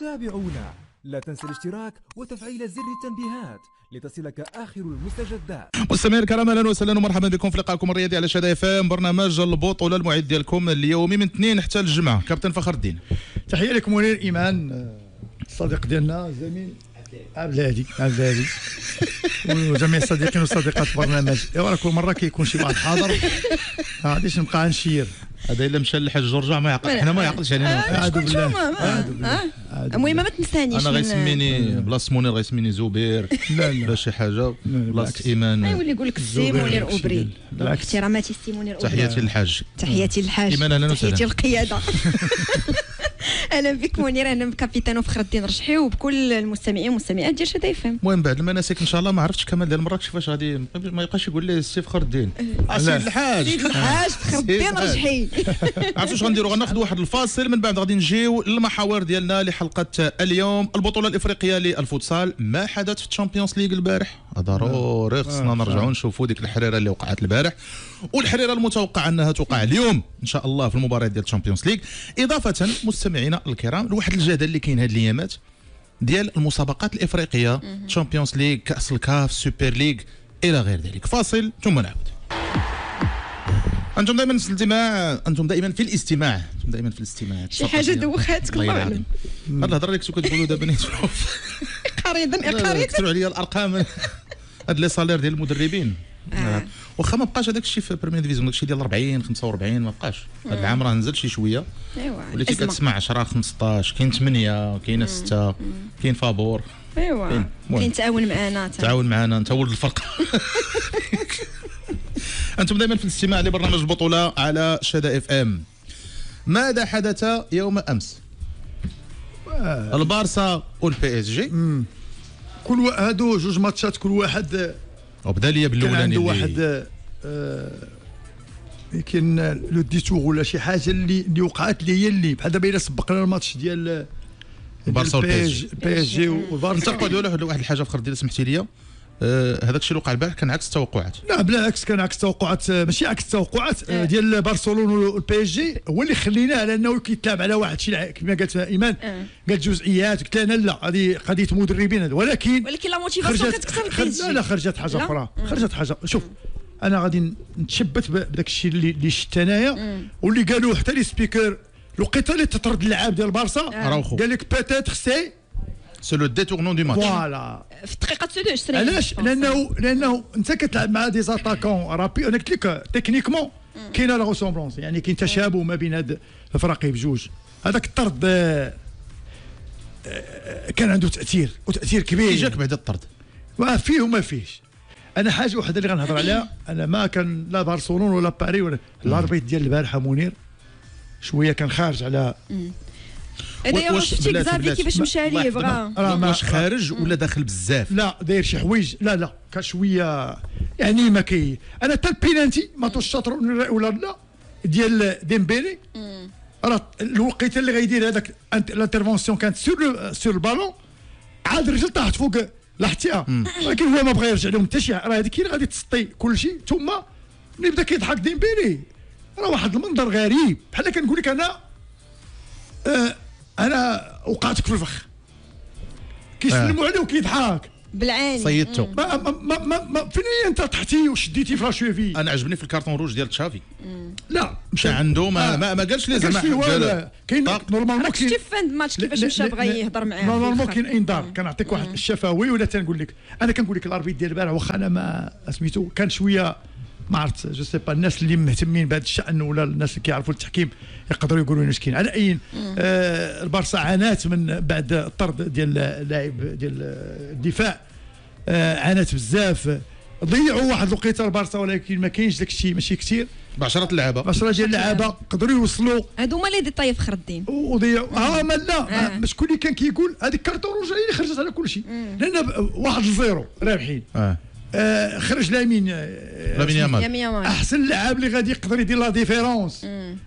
تابعونا. لا تنسى الاشتراك وتفعيل زر التنبيهات لتصلك آخر المستجدات. مستمعينا الكرام أهلا وسهلا ومرحبا بكم في لقائكم الرياضي على شادة إف إم. برنامج البطوله المعد ديالكم اليومي من اثنين حتى الجمعة. كابتن فخر الدين. تحية لك منير ايمان آه، الصديق ديالنا الزميل عبد الهادي. عبد الهادي. وجميع الصديقين والصديقات البرنامج ايوا كل مرة كيكون شي واحد حاضر. ما غاديش نبقى نشير. هذا إلا مشى للحاج جرجع ما يعقل. حنا ما يعقلش علينا. أعوذ بالله. شكون أعوذ بالله. آه. المهم ما تنسانيش أنا غيسميني بلاصه منير غيسميني زبير. لا لا. لا شي حاجة. بلاصه إيمان. يولي يقول لك السي زبير منير أوبري. احتراماتي السي منير أوبري. تحياتي للحاج. تحياتي للحاج. إيمان، أهلاً وسهلاً. تحياتي للقيادة. أهلا بك منير أهلا بكابيتان وفخر الدين رشحي وبكل المستمعين والمستمعات ديال اف ام المهم بعد المناسك إن شاء الله ما عرفتش كمال ديال المره كيفاش غادي ما يبقاش يقول لي السي فخر الدين. آه، سيد الحاج. سيد الحاج فخر الدين. رشحي. عرفتوا واش غنديروا؟ غناخذوا واحد الفاصل من بعد غادي نجيو للمحاور ديالنا لحلقة اليوم. البطولة الإفريقية للفوتسال ما حدث في ال Champions League البارح. ضروري خصنا نرجعوا نشوفوا ديك الحريرة اللي وقعت البارح. والحريرة المتوقع أنها توقع اليوم إن شاء الله في المباريات ديال ال Champions League إضافة مستمعينا الكرام لواحد الجدل اللي كاين هاد الأيامات ديال المسابقات الإفريقية. Champions League كأس الكاف Super League إلى غير ذلك. فاصل ثم نعود. أنتم دائما في الاستماع أنتم دائما في الاستماع. أنتم دائما في الاستماع. شي حاجة دوختك الله هاد الهضره اللي كنتو كتقولوا دابا نشوف قريضا قريضا. كثروا عليا الأرقام. هاد لي salaire ديال المدربين. واخا ما بقاش هذاك الشيء في première division داك الشيء ديال 40 45 ما بقاش. هذا العام راه نزل شي شوية. أيوا وليتي. كتسمع 10 15 كاين 8 كاين 6 كاين فابور. أيوا. كاين. تعاون معنا. تعاون معنا انت ولد الفرق أنتم دائما في الاستماع لبرنامج البطوله على شدى إف إم. ماذا حدث يوم أمس؟ البارسا والبي اس جي كل هادو جوج ماتشات كل واحد آه، وبدا لي كان بالاولاني عنده واحد آه، آه، كاين le détour ولا شي حاجة اللي اللي وقعت لي هي اللي بحال دابا إلا سبقنا الماتش ديال البارسا والبي إس جي. والبارسا نقعدوا على واحد الحاجة فخر ديال سمحتي لي هذاك الشيء اللي وقع البارح كان عكس التوقعات. لا بالعكس كان عكس توقعات ماشي عكس التوقعات آه. ديال برشلونه والبي اس جي هو اللي خليناه على أنه كيتلعب على واحد الشيء كما قالت إيمان آه. قالت جزئيات قلت لنا لا هذه قضية مدربين ولكن ولكن la motivation خرجت كتكثر البي لا لا خرجت حاجة؟ أخرى. خرجت حاجة شوف أنا غادي نتشبت ب- بداك الشيء اللي اللي شفت أنايا. واللي قالوا حتى لي speakers الوقيتة اللي تطرد اللعاب ديال البارسا راوخو. قال لك peut-être c'est ce le détournement de match voilà في الدقيقه 29 علاش لأنه لأنه انت كتلعب مع des attaquants rapides أنا قلت لك techniquement كاينة la ressemblance يعني كاين تشابه ما بين هاد الفريقين بجوج هذاك الطرد كان عنده تاثير وتاثير كبير جاك بعد الطرد ما فيه وما فيش أنا حاجة واحدة اللي غنهضر عليها. أنا ما كان لا برشلونه ولا باري ولا l'arbitre ديال البارحة منير شوية كان خارج على واش شفتي كزافي. كيفاش مشى الله ليه يحفظنا. بغا واش خارج ولا داخل بزاف لا داير شي حوايج لا لا كان شوية يعني ما كي أنا حتى البينانتي ما توش شاطر ولا لا ديال ديمبيلي راه الوقيته اللي غيدير هذاك انت- l'intervention كانت sur sur le ballon عاد الرجل طاحت فوق لاحتيا ولكن هو ما بغى يرجع لهم حتى شي راه هذيك اللي غادي تسطي كل شيء ثم ملي بدا كيضحك ديمبيلي راه واحد المنظر غريب بحال كنقول لك أنا آه أنا وقعتك في الفخ. كيسلموا عليه وكيضحك. بالعاني. صيدته ما ما ما, ما, ما فين هي أنت طحتي وشديتي في لاشوفي أنا عجبني في الكارتون روج ديال تشافي. لا مشى عنده ما آه. ما, ما قالش لي زعما كاين. normalement كاين شفتي في fin الماتش كيفاش مشى بغى يهضر معاه normalement كاين. إنذار. كنعطيك واحد الشفوي ولا تنقول لك؟ أنا كنقول لك l'arbitre ديال البارح واخا أنا ما سميتو كان شوية ما عرفت je sais pas الناس اللي مهتمين بهذا الشأن ولا الناس اللي كيعرفوا التحكيم يقدروا يقولوا لنا كاين على أي آه البارسا عانات من بعد الطرد ديال اللاعب ديال الدفاع. آه عانات بزاف. ضيعوا واحد الوقيته البارسا ولكن ما كاينش داك الشيء ماشي كثير. بعشرة اللعابة. 10 ديال اللعابة قدروا يوصلوا. هادو هما les détails فخر الدين. وضيعوا. آه ما لا. آه. ما شكون اللي كان كيقول هذيك هي اللي خرجت على كل شيء. لأن ب- واحد zéro رابحين. آه. آه خرج لامين. آه لامين يامال. أحسن لاعب اللي غادي يقدر يدير la différence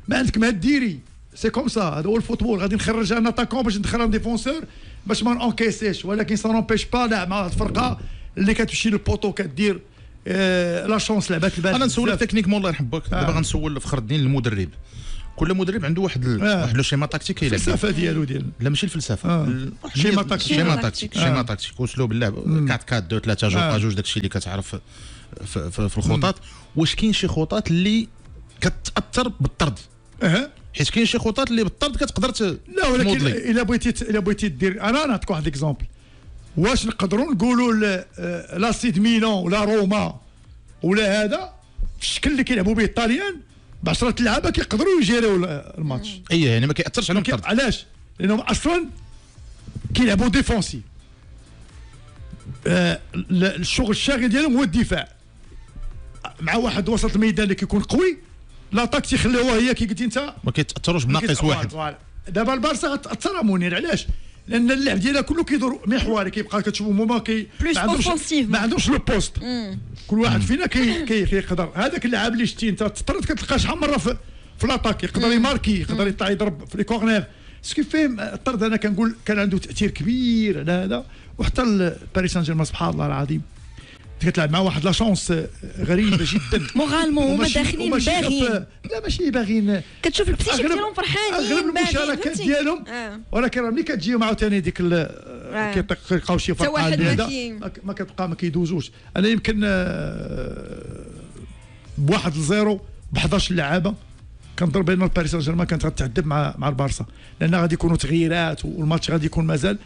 ما عندك ما ديري. c'est comme ça هذا هو الفوتبول. غادي نخرج un attaquant باش ندخل un défenseur باش ما نencaissيش ولكن ça n'empêche pas لا مع الفرقة اللي كتمشي للبوطو كدير آه لا شونس لعبات البارح أنا نسولك. techniquement الله يرحم بك دابا آه. غنسول فخر الدين المدرب. كل مدرب عنده واحد ال... آه. واحد le schéma tactique يلعب. الفلسفه ديالو ديال لا ماشي الفلسفة آه. ال- schéma tactique. schéma tactique. schéma آه. tactique اسلوب اللعب 4 4 2 3 جوج آه. جوج داكشي اللي كتعرف في, في, في الخطط واش كاين شي خطط اللي كتأثر بالطرد أه. حيت كاين شي خطط اللي بالطرد كتقدر ت- لا ولكن. إلا بغيتي إلا بغيتي دير أنا نعطيك واحد exemple واش نقدروا نقولوا ل- آه، لاسي ديال ميلان ولا روما ولا هذا في الشكل اللي كيلعبوا به الطاليان ب 10 لعابة كيقدروا يgérيو ال- الماتش. اي يعني ما كيأثرش عليهم كي- الطرد علاش؟ لأنهم أصلا كيلعبوا défensif. آه ال- الشغل الشاغل ديالهم هو الدفاع. مع واحد وسط الميدان اللي كيكون قوي l'attaque تيخليوها هي كي قلتي أنت. ما كيتأثروش بناقص واحد. دابا البارسا غتأثر منير علاش؟ لأن اللعب ديالها كله كيدور محوري كيبقى كتشوفوا موما كي ما offensivement. ما عندوش le poste كل واحد فينا كي كي كيقدر هذاك اللاعب اللي شتي انت تطرد كتلقاه شحال مرة في في l'attaque يقدر يماركي يقدر يطلع يضرب في les corners. ce qui فهم الطرد أنا كنقول كان عنده تأثير كبير على هذا. وحتى باريس سان جيرمان سبحان الله العظيم. كتلعب مع واحد la chance غريبة جدا moralement هما داخلين باغيين في- لا ماشي باغيين كتشوف البسيشك أغلب- ديالهم فرحانين أغلب المشاركات؟ ديالهم آه. ولكن ملي كتجيهم عاوتاني ديك آه. كيلقاو شي فرقه هذا ما كتبقى ما كيدوزوش أنا يمكن آه، بواحد ل zéro ب 11 لعابه كنظن بأن باريس سان جيرمان كانت غتعذب مع مع البارسا لأن غادي يكونوا تغييرات والماتش غادي يكون مازال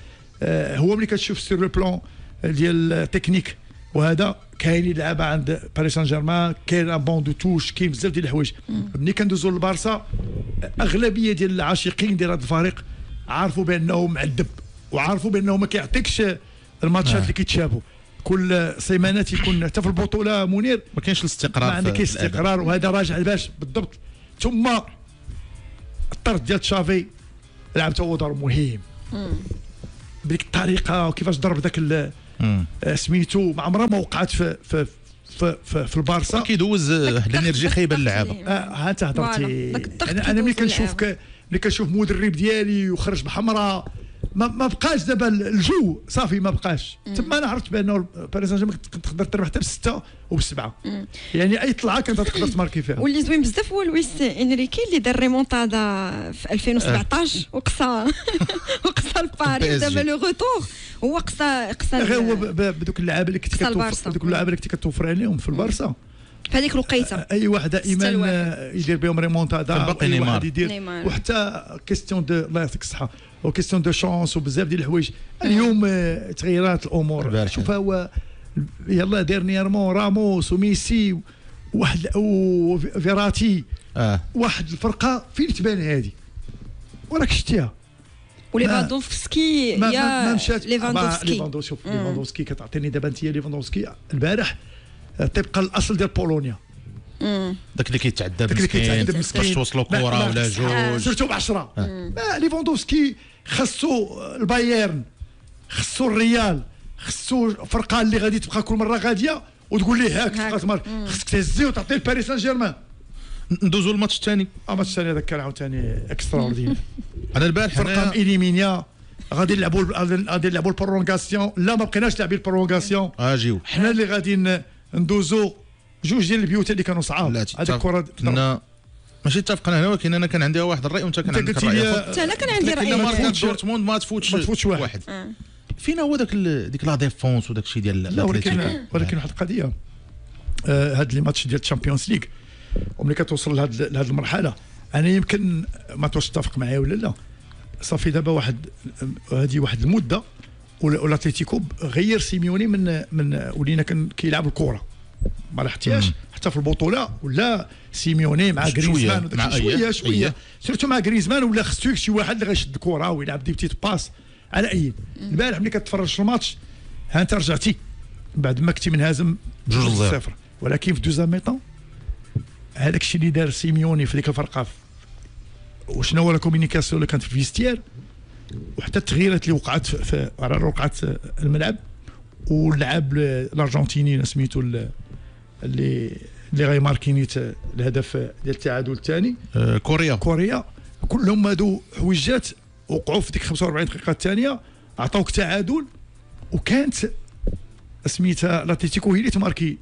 آه، هو ملي كتشوف سير le plan ديال التكنيك وهذا كاينين لعابة عند باريس سان جيرمان كاين un bon de touche كاين بزاف ديال الحوايج. ملي كندوزو للبارسا أغلبية ديال العاشقين ديال هذا الفريق عارفوا بانه معذب وعارفوا بانه ما كيعطيكش الماتشات اللي كيتشابهوا. كل سيمانات يكون حتى في البطولة منير ما كاينش الاستقرار ما عندكش. استقرار وهذا راجع باش بالضبط. ثم الطرد ديال تشافي لعب هو دور مهم بديك الطريقة وكيفاش ضرب ذاك. آه، سميتو ما عمرها ما وقعت في في في, في, في البارسا. كيدوز واحد ال énergie خايبة اللعابه آه ها انت هضرتي أنا ملي كيدوز كنشوف اللعب. ك- ملي كنشوف مدرب ديالي وخرج بحمراء. ما, ما بقاش دابا الجو. صافي ما بقاش. تما أنا عرفت بأنه باريس سان جيرمان تقدر تربح حتى بستة وبسبعه يعني أي طلعة كانت تقدر تماركي فيها. واللي زوين بزاف هو لويس إنريكي اللي دار ريمونتادا في 2017 وقصى وقصى الباري PSG. دابا le retour هو قصى قصى غير هو بدوك اللعابة اللي كنت كتوفر. بدوك اللعابة اللي كنت كتوفر عليهم في البارسا. في هذيك الوقيته أي واحد دائما. آه، يدير بهم ريمونتادا باقي نيمار. واحد يدير. وحتى question de الله يعطيك الصحة و question de chance وبزاف ديال الحوايج. اليوم آه، تغيرات الأمور. شوف هو يلا dernièrement راموس وميسي واحد وفيراتي آه. واحد الفرقة فين تبان هذه وراك شتيها. وليفاندوفسكي يا ليفاندوفسكي. ليفاندوفسكي شوف ليفاندوفسكي كتعطيني دابا أنت ليفاندوفسكي البارح آه، طبقا الأصل ديال بولونيا. داك اللي كيتعذب داك اللي كيتعذب مسكين. باش توصلوا كره ولا آه، جوج surtout ب 10 ما ليفاندوفسكي خصو البايرن خصو الريال خصو فرقة اللي غادي تبقى كل مرة غادية وتقول ليه هاك خصك تهزي وتعطي لباريس سان جيرمان ندوزو الماتش الثاني. اما الثاني هذاك كان عاوتاني extraordinaire أنا البارح فرقة أنا éliminé غادي نلعبوا غادي نلعبوا ال prolongation لا ما بقيناش لاعبين ال prolongation اجيو حنا اللي غادي ن- ندوزو جوج ديال البيوت اللي كانوا صعاب. لا هذيك الكره ماشي اتفقنا هنا ولكن أنا كان عندي واحد الرأي وأنت كان عندك الرأي. حتى أنا كان عندي رأي. تفوتش- دورتموند ما تفوتش ما تفوتش واحد. فين هو داك ديك la défense وداك الشيء ديال لا ولكن؟ ولكن واحد القضية. آه، هاد les matchs ديال ال Champions League. وملي كتوصل لهاد لهاد المرحلة أنا يمكن ما توش تتفق معايا ولا لا. صافي دابا واحد هذه واحد المدة. والاتليتيكو غير سيميوني من من ولينا كان كيلعب الكره ما مم. حتى في البطولة ولا سيميوني مع شوية، غريزمان شوية شوية. أيه. surtout مع غريزمان ولا خصو شي واحد اللي غيشد الكره ويلعب des petites passes على أي. البارح ملي كتفرج في الماتش ها أنت رجعتي بعد ما كنتي منهزم بجوج ل zéro. صفر. ولكن في deuxième mi-temps هذاك الشيء اللي دار سيميوني في ديك الفرقة وشنو هو la communication اللي كانت في ال vestiaire وحتى التغييرات اللي وقعت في, على وقعت الملعب واللعب الأرجنتيني سميتو ال- اللي اللي غيماركي نيت الهدف ديال التعادل الثاني. آه، كوريا. كوريا. كلهم هادو حويجات وقعوا في ديك 45 دقيقة الثانية عطاوك تعادل وكانت سميتها لاتليتيكو هي اللي تماركي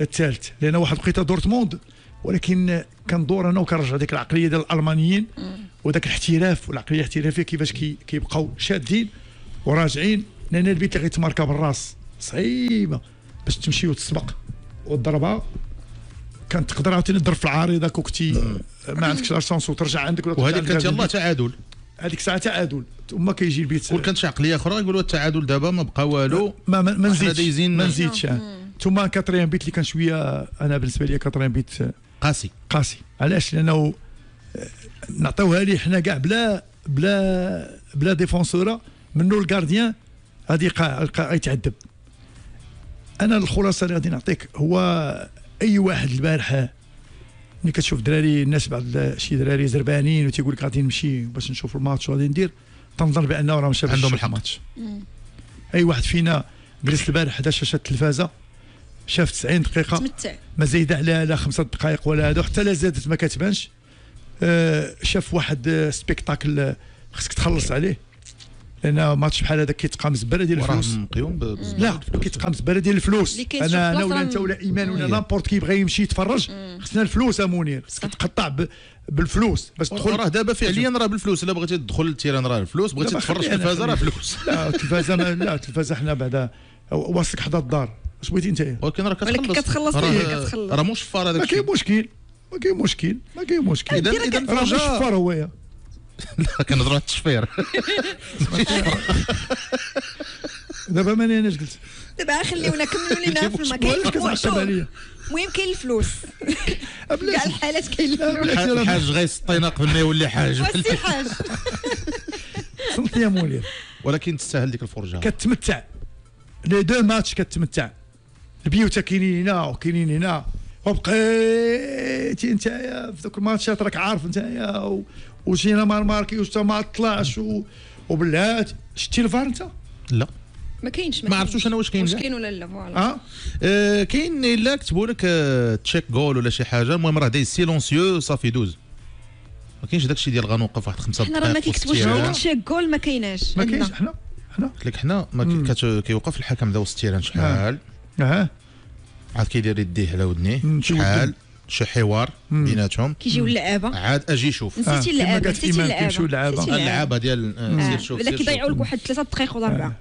الثالث لأن واحد وقيته دورتموند ولكن كندور أنا وكنرجع ديك العقلية ديال الألمانيين وذاك الاحتراف والعقلية الاحترافية كيفاش كي كيبقاو شادين وراجعين. لأن البيت اللي غيتماركا بالراس صعيبة باش تمشي وتسبق وتضربها كانت تقدر عاوتاني تضرب في العارضه كنتي ما عندكش la chance وترجع عندك وهذيك كانت يلاه. تعادل. هذيك الساعة تعادل. ثم كيجي البيت. وكانت شي عقلية أخرى يقولوا التعادل دابا ما بقى والو. ما ما, نزيدش. ما نزيدش. ثم quatrième بيت اللي كان شوية أنا بالنسبة لي quatrième بيت قاسي. قاسي. علاش؟ لأنه آه، نعطيوها ليه حنا كاع بلا بلا بلا défenseur منو ال gardien غادي غيتعذب أنا الخلاصة اللي غادي نعطيك هو أي واحد البارحة ملي كتشوف دراري الناس بعض شي دراري زربانين وتيقول لك غادي نمشي باش نشوف الماتش وغادي ندير تنظن بأنه راه مشى عندهم الحق. أي واحد فينا جلس البارح حدا شاشة التلفازة شاف 90 دقيقة. تمتع. ما زايده على لا خمسة دقائق ولا هذا حتى لا زادت ما كتبانش. آه، شاف واحد آه، سبيكتاكل آه، خصك تخلص عليه. لأن ماتش بحال هذا كيتقامز برا ديال الفلوس. مقيوم لا كيتقامز برا ديال الفلوس. أنا أنا ولا راه أنت ولا إيمان ولا هي. لامبورت كيبغى يمشي يتفرج خصنا الفلوس امونير خصك تقطع ب- بالفلوس. باش راه تدخل دابا فعليا راه بالفلوس. إلا بغيتي تدخل للتيران راه الفلوس بغيتي تتفرج التلفازة راه. فلوس لا التلفازة لا التلفازة حنا بعدا. واصلك حدا الدار. اش بغيتي انت. ولكن راه ولكن كتخلص كتخلص. راه. راه مو شفار هذاك ما كاين مشكل. ما كاين مشكل. ما كاين مشكل. اذا إذا راه مش الفرجه شفار هو يا لا كنهضروا على التشفير دابا ماني أنا اش قلت؟ دابا خليونا كملوا لينا في عليا؟ المهم كاين الفلوس. كاع الحالات كاين الفلوس. الحاج غيسطينا قبل ما يولي حاج. وسي حاج. صمت يا مولير ولكن تستاهل ديك الفرجة. كتمتع. لي دو ماتش كتمتع. البيوتا كاينين هنا وكاينين هنا. وبقيتي انت في ذوك الماتشات راك عارف انت و... وجينا ما ماركي وانت ما طلعش و... وبلات. شتي الفار انت لا. ما كاينش ما عرفتوش أنا واش كاين. واش. كاين ولا لا فوالا. آه. آه، كاين إلا كتبوا لك آه، تشيك جول ولا شي حاجة. المهم راه دايز سيلونسيو صافي دوز. ما كاينش داك الشيء ديال غنوقف واحد خمسة حنا دقائق راه ما كيكتبوش. تشيك جول ما كايناش. ما. كاينش حنا حنا. قلت لك حنا كيوقف الحكم ذا وسط التيران شحال آه عاد كيدير يديه على ودنيه شحال؟ شي حوار. بيناتهم. كيجيو اللعابه عاد أجي شوف آه، نسيتي كما اللعابه نسيتي إيمان كيمشيو اللعابه اللعابه ديال آه، آه، سير شوف ولا كيضيعوا. لك واحد ثلاثة دقائق ولا اربعه آه.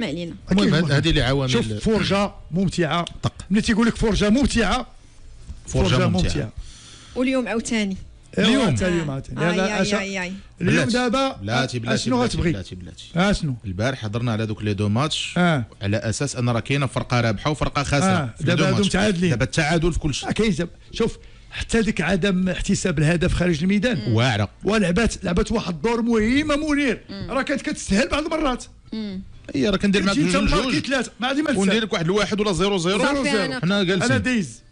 ما علينا. المهم. هذه اللي عوامل شوف فرجه ممتعة. طق. ملي تيقول لك فرجه ممتعة. فرجه ممتعة. واليوم عاوتاني. اليوم. حتى اليوم عاوتاني اي اي اليوم بلاتي. دابا بلاتي بلاتي شنو بلاتي غتبغي بلاتي بلاتي آه شنو البارح هضرنا على دوك les deux matchs. آه على أساس أن راه كاينة فرقة رابحة وفرقة خاسرة. آه، دابا هادو. متعادلين. دابا التعادل في كل شيء. كاينش دابا. شوف حتى ديك عدم احتساب الهدف خارج الميدان. واعرة. ولعبات لعبت واحد الدور مهم منير. راه كانت كتستاهل بعض المرات. هي راه كندير معاك جوج. ثلاثة. ما غادي ما وندير لك واحد الواحد ولا zéro zéro. zéro صافي zéro. أنا- حنا أنا جالسين دايز.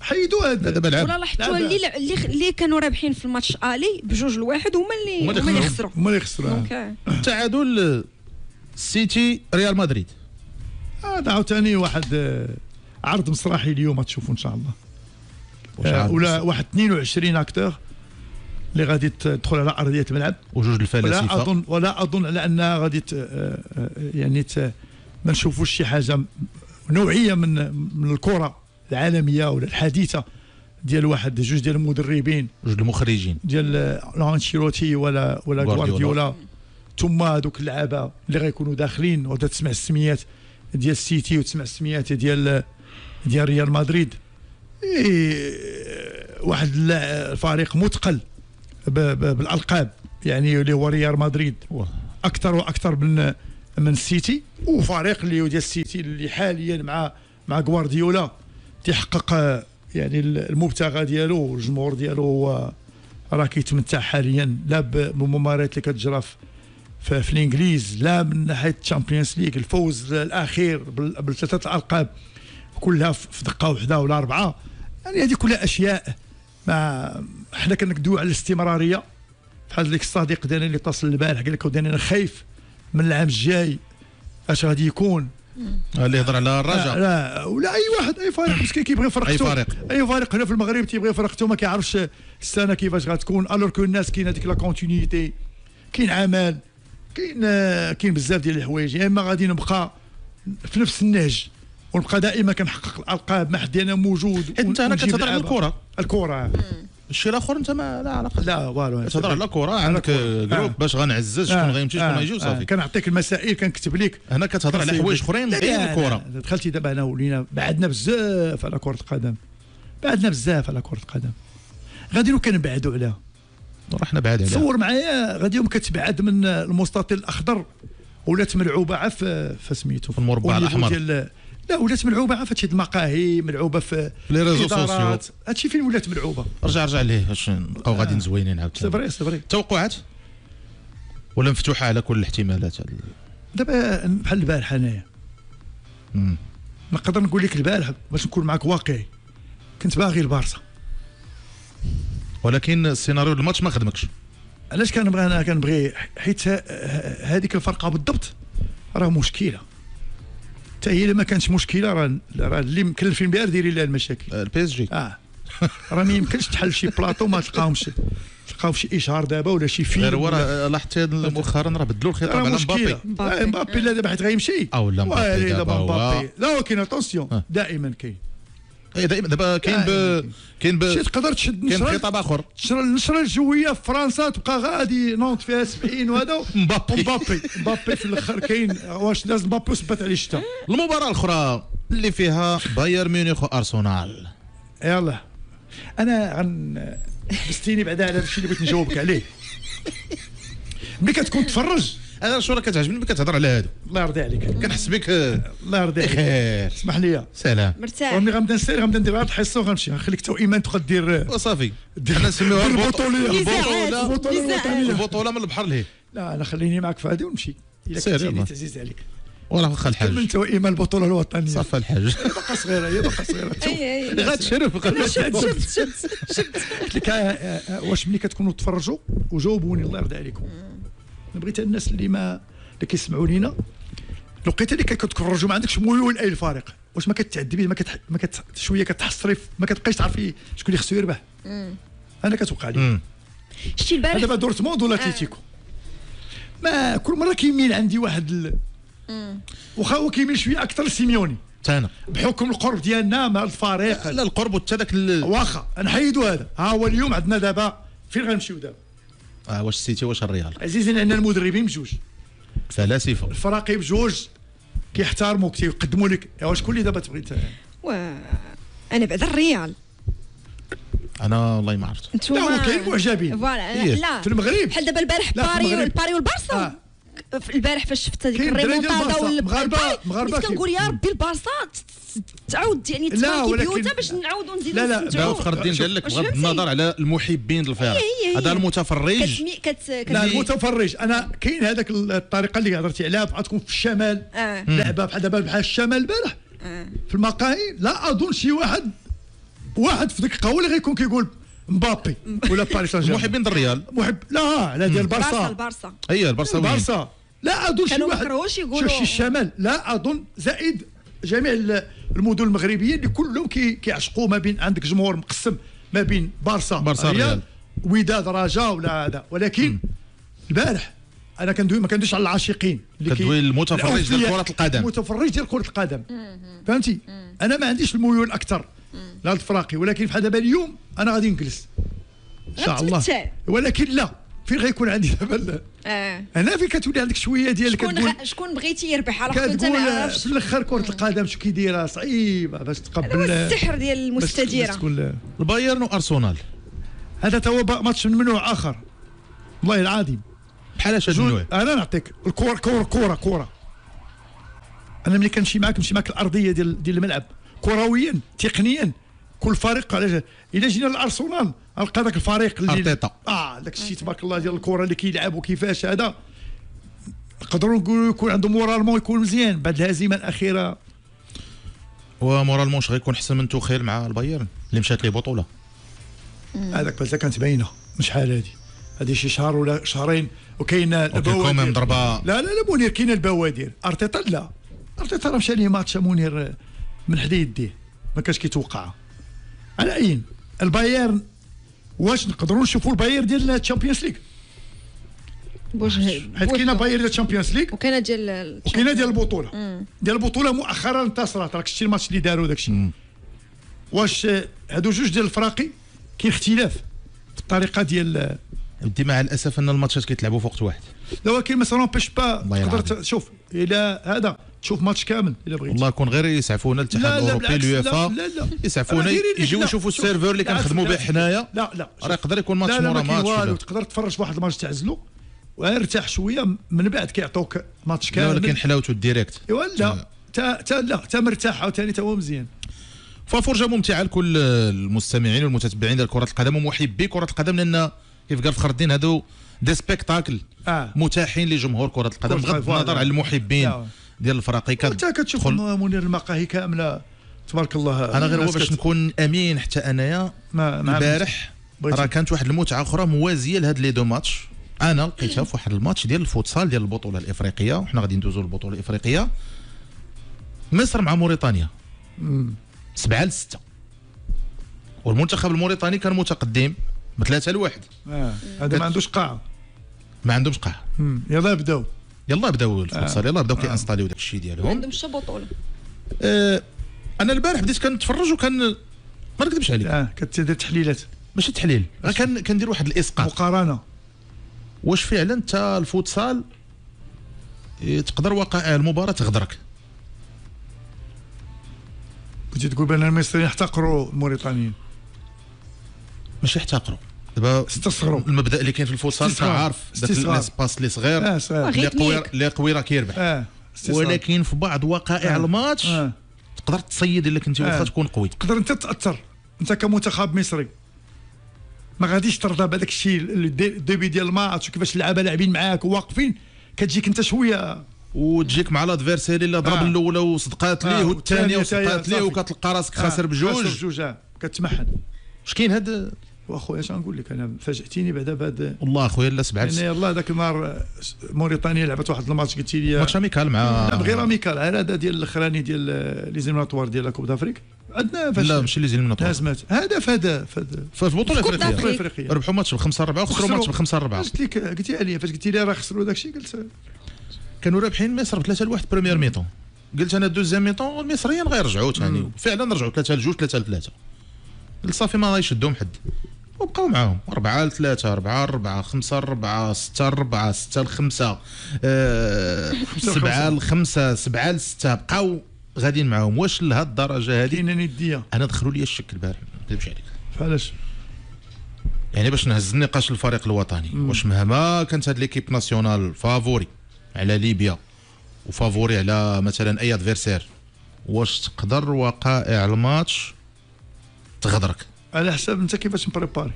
حيدوا هذا دابا لعب ولا لاحظتوا لا، اللي اللي اللي كانوا رابحين في match aller بجوج لواحد هما اللي هما اللي خسروا. هما اللي خسروا. آه. التعادل آه، السيتي ريال مدريد. هذا عاوتاني واحد آه، عرض مسرحي اليوم تشوفوا إن شاء الله. آه، ولا واحد 22 اكتور اللي غادي تدخل على أرضية الملعب. وجوج ولا الفلاسفه اظن ولا أظن على انها غادي آه، آه، يعني ما نشوفوش شي حاجة نوعية من من الكرة. العالمية ولا الحديثه ديال واحد جوج ديال المدربين. جوج المخرجين. ديال انشيلوتي ولا ولا غوارديولا. ثم هذوك اللعابة اللي غيكونوا داخلين. وتسمع تسمع السميات ديال السيتي وتسمع السميات ديال ديال ريال مدريد. إيه واحد اللا- فريق مثقل ب- ب- بالألقاب. يعني اللي هو ريال مدريد. أكثر وأكثر من من السيتي وفريق اللي هو ديال السيتي اللي حاليا مع مع غوارديولا. تيحقق يعني المبتغى ديالو والجمهور ديالو هو راه كيتمتع حاليا لا ب- بالممارسات اللي كتجرى في في, الإنجليز لا من ناحية ال Champions League الفوز الأخير بالثلاثة الألقاب كلها في دقة واحدة ولا أربعة. يعني هذه كلها أشياء ما حنا كنكدو على الاستمرارية. بحال ديك الصديق ديالنا اللي اتصل البارح قال لك أنا خايف من العام الجاي أش غادي يكون؟ اللي يهضر على لا, الرجاء. لا ولا أي واحد أي فريق مسكين كيبغي فرقته أي فريق. أي فريق هنا في المغرب تيبغي فرقته ما كيعرفش السنة كيفاش غتكون alors que الناس كاين هذيك la continuité كاين عمل كاين كاين بزاف ديال الحوايج. يا إما غادي نبقى في نفس النهج ونبقى دائما كنحقق الألقاب ما حد ديالنا موجود أنت أنا ونجيب كتهضر على. الكرة. الكرة. الشيء الآخر أنت ما لا علاقة. لا والو. كتهضر على الكره عندك. groupe آه. باش غنعزز شكون غيمشي شكون غيجي وصافي كنعطيك المسائل كنكتب لك هنا كتهضر على حوايج أخرين غير الكره دخلتي دابا أنا ولينا بعدنا بزاف على كرة القدم. بعدنا بزاف على كرة القدم. غادي لو كنبعدوا عليها رحنا بعاد عليها. تصور معايا غادي يوم كتبعد من المستطيل الأخضر ولات ملعوبة عا في في سميتو في المربع. ديال لا ولات ملعوبة هادشي د المقاهي ملعوبة في لي ريزو. سوسيو. هادشي فين ولات ملعوبة؟ رجع رجع ليه باش نبقاو غاديين زوينين عاوتاني. سي فري توقعات؟ ولا مفتوحة على كل الاحتمالات؟ دابا بحال البارح أنايا. نقدر نقول لك البارح باش نكون معك واقعي. كنت باغي البارسا ولكن السيناريو الماتش ما خدمكش. علاش كنبغي أنا كنبغي حيت هذيك الفرقة بالضبط؟ راه مشكلة. حتى هي ما كانتش مشكلة راه راه اللي مكلفين بها ديري لها المشاكل. البي اس جي آه. راه ما يمكنش تحل شي بلاطو ما تلقاهمش تلقاو شي إشهار دابا ولا شي فيلم غير هو راه لاحظت هاد مؤخرا راه بدلوا الخطاب على مبابي. آه، مبابي لا دابا حيت غيمشي. أو لا مبابي دابا مبابي. لا ولكن attention آه. دائما كاين. دائما. دابا كاين ب آه، كاين ب شي تقدر تشد كاين نشرة؟ خطاب آخر. النشره النشره الجوية في فرنسا تبقى غادي نوض فيها 70 وهذا مبابي. مبابي. مبابي في الأخر كاين. واش داز مبابي وثبت عليه الشتا المباراة الأخرى اللي فيها بايرن ميونخ وأرسنال. يلا. أنا غن بستيني بعدا على الشيء اللي بغيت نجاوبك عليه. ملي كتكون تفرج أنا شو راه كتعجبني ملي كتهضر على هادو. الله يرضي عليك. كنحس بك الله يرضي عليك. بخير. اسمح لي. سلام. مرتاح. وملي غنبدا نسير غنبدا ندير الحصة وغنمشي. غنخليك تو إيمان تبقى دير وصافي. حنا نسميوها البطولة. الوطنية البطولة من البحر لهيه لا أنا خليني معك في هذه ونمشي. إلا سير يلا. عزيز عليك. ولا واخا كمل الحاج انت وايمان البطولة الوطنية. صافى الحاج. باقا صغيرة هي باقا صغيرة. تو أي أي غتشرف شد شد شد قلت لك آه، آه، آه، واش ملي كتكونوا تفرجوا وجاوبوني. الله يرضي عليكم. بغيت الناس اللي ما اللي كيسمعوا لينا لقيت اللي كتفرجوا ما عندكش ميول لاي الفريق واش ما كتعذبي ما كت ما كت شوية كتحصري ما كتبقايش تعرفي شكون اللي خصو يربح. أنا كتوقع لي. شتي هذا البارح دابا دورتموند ولا اتليتيكو ما كل مرة كيميل عندي واحد ال... واخا هو كيميل شوية أكثر لسيميوني تانا. بحكم القرب ديالنا مع الفريق. لا القرب وتا داك ال- واخا نحيدوا هذا. ها هو اليوم عندنا دابا فين غنمشيو دابا؟ آه، واش السيتي واش الريال؟ عزيزين عندنا المدربين بجوج. فلاسفه الفراقي بجوج كيحترموك كيقدموا لك. ايوا شكون اللي دابا تبغي ت- و... أنا بعد الريال. أنا والله ما عرفت. نتوما لا هو كاين معجبين. voilà إيه. لا. في المغرب. بحال دابا البارح باري المغرب. الباري والبارسا آه. البارح فاش شفت هذيك الريمونتادا البارسا. والباري مغاربة بديت كنقول يا. ربي البارسا تعاود يعني لا، تماركي ولكن- بيوتا باش نعاودوا نزيدوا لا، لا، فخر الدين قال لك بغض؟ النظر على المحبين للفريق هي- هي- هذا هي. المتفرج لا المتفرج. أنا كاين هذاك الطريقة اللي هضرتي عليها تكون في الشمال. آه. لعبة بحال دابا بحال الشمال البارح. آه. في المقاهي لا أظن شي واحد واحد في ذيك القهوة اللي غيكون كيقول مبابي ولا باريس سان جيرمان. المحبين الريال. محب لا على ديال البارسا. البارسا البارسا. هي البرصاويين البارسا. لا أظن شي واحد. شي الشمال. لا أظن زائد جميع ال- المدن المغربية اللي كلهم كي كيعشقوا ما بين عندك جمهور مقسم ما بين بارسا بارسا الريال. وداد رجاء ولا هذا. ولكن البارح أنا كندوي ما كندويش على العاشقين اللي كدوي المتفرج ديال. كرة القدم. المتفرج ديال كره القدم فهمتي؟ أنا ما عنديش الميول أكثر لهذا الفراقي ولكن بحال دابا اليوم أنا غادي نجلس. إن شاء الله. ولكن لا. فين غيكون عندي دابا آه. هنا فين كتولي عندك شوية ديال شكون غ- شكون بغيتي يربح؟ على انت كتقول ما في الأخر كرة القدم شو كيديرها؟ صعيبة باش هذا تقبل هو السحر ديال المستديرة. البايرن وأرسنال. هذا تو بقى ماتش من نوع اخر والله العظيم. بحال اش النوع أنا نعطيك الكره كره كره كرة. أنا ملي كنمشي معاك نمشي معاك الأرضية ديال ديال الملعب. كرويا تقنيا. كل فريق على إلا جينا للارسنال نلقى ذاك الفريق اللي أرتيتا. آه داك الشيء تبارك الله ديال الكرة اللي كيلعب وكيفاش هذا. نقدروا نقولوا يكون عنده moralement يكون مزيان. بعد الهزيمة الأخيرة. و moralement واش غيكون أحسن من توخيل مع البايرن اللي مشات ليه بطولة. هذاك بس كانت باينة. من شحال هذه. هذه شي شهر ولا شهرين وكاين البوادر. ضربة. لا لا لا منير كاين البوادر. أرتيتا لا. أرتيتا راه مشى ليه ماتش منير من حدا يديه ما كانش كيتوقعها على اين البايرن. واش نقدروا نشوفوا البايرن ديال Champions League؟ بوجه حيت كاينة باير ديال الشامبيونز ليغ؟ وكاينة ديال وكاينة ديال البطولة. ديال البطولة مؤخرا انتصرت. راك شتي الماتش اللي داروا داك الشيء واش هادو جوج ديال الفراقي كاين اختلاف في الطريقة ديال ودي مع الأسف أن ال matchات كيتلعبوا في وقت واحد. لا ولكن mais ça n'empêche pas تقدر. تشوف إلى هذا. تشوف ماتش كامل الا بغيتي والله كون غير يسعفونا الاتحاد لا لا الأوروبي اليوفا لا لا يسعفونا. يجيو يشوفوا شوف، ال serveur اللي كنخدموا به حنايا لا لا راه يقدر يكون ماتش مورا ماتش والو. تقدر تفرج في واحد الماتش تعزلو وارتاح شوية من بعد كيعطوك ماتش كامل ولكن حلاوته ال direct. ايوا لا تا تا لا. تا مرتاح عاوتاني تا هو مزيان. ففرجة ممتعة لكل المستمعين والمتتبعين ديال كره القدم ومحبي كره القدم لأن كيف قال فخر الدين هادو des spectacles آه. متاحين لجمهور كرة القدم بغض النظر. على المحبين. لا. ديال الفراقي انت كتشوف كتدخل- منير المقاهي كامله تبارك الله أنا غير هو باش كت- نكون أمين حتى أنايا البارح. راه كانت واحد المتعة أخرى موازية لهاد les deux matchs أنا لقيتها في واحد الماتش ديال الفوتسال ديال البطولة الإفريقية وحنا غادي ندوزو للبطولة الإفريقية مصر مع موريتانيا مم. سبعة لستة والمنتخب الموريتاني كان متقدم بثلاثة لواحد آه. هذا ما عندوش قاعه ما عندهمش قاع مم. يلا بداو يلا بداو الفوتسال يلا بدأو آه. كي installerيو داك الشيء ديالهم عندهم شي بطولة. آه أنا البارح بديت كنتفرج وكان ما نكذبش عليك. آه كتدير تحليلات. ماشي تحليل راه كان كندير واحد الإسقاط. مقارنة. واش فعلا انت الفوتسال تقدر وقائع المباراة تغدرك؟ كنت تقول بأن المصريين احتقروا الموريتانيين. ماشي يحتقروا دابا استصغروا المبدأ اللي كاين في الفوتسال أنت. عارف داك. l'espace اللي صغير صغير اللي قوي. اللي قوي راه كيربح استصغار. ولكن في بعض وقائع آه. الماتش آه. تقدر تصيد إلا كنتي واخا آه. تكون قوي تقدر أنت تأثر أنت كمنتخب مصري ما غاديش ترضى بهذاك الشيء ال début ديال الماتش وكيفاش اللعابه لاعبين معاك وواقفين كتجيك أنت شوية وتجيك مع لادفيرسير إلا ضرب آه. الأولى وصدقات آه، ليه والثانيه وصدقات ليه. وكتلقى راسك آه، خاسر بجوج خاسر بجوج آه. كتمحن اش كاين هاد واخويا اش غنقول لك؟ أنا فاجاتيني بعدا بهذا والله أخويا لا سبعة يعني يلاه ذاك النهار موريتانيا لعبت واحد الماتش قلتي لي ماتش أميكال مع غير اميكال على هذا ديال الأخراني ديال لي زيميناتوار ديال كوب دافريك؟ عندنا فاش لا ماشي اللي زين من هازمات هدف هذا في البطوله الافريقيه ربحوا ماتش بخمسة أربعة وخسروا ماتش بخمسة أربعة. قلت لك قلتي عليا فاش قلتي لي راه خسروا داك الشيء قلت كانوا رابحين مصر بثلاثة لواحد première mi-temps قلت أنا deuxième mi-temps المصريين غيرجعوا ثاني فعلا رجعوا ثلاثة لجوج ثلاثة لثلاثة. قلت صافي ما غيشدهم حد. وبقاو معاهم. أربعة لثلاثة أربعة أربعة خمسة أربعة ستة أربعة ستة لخمسة آه، سبعة لخمسة سبعة لستة بقاو غاديين معاهم. واش لهاد الدرجة هذه كاينة ندية. أنا دخلوا لي الشك البارح. ما نكذبش عليك. فعلاش؟ يعني باش نهز النقاش للفريق الوطني. واش مهما كانت هاد l'équipe nationale favori على ليبيا و favori على مثلا أي adversaire واش تقدر وقائع الماتش تغدرك؟ على حساب انت كيفاش م préparé.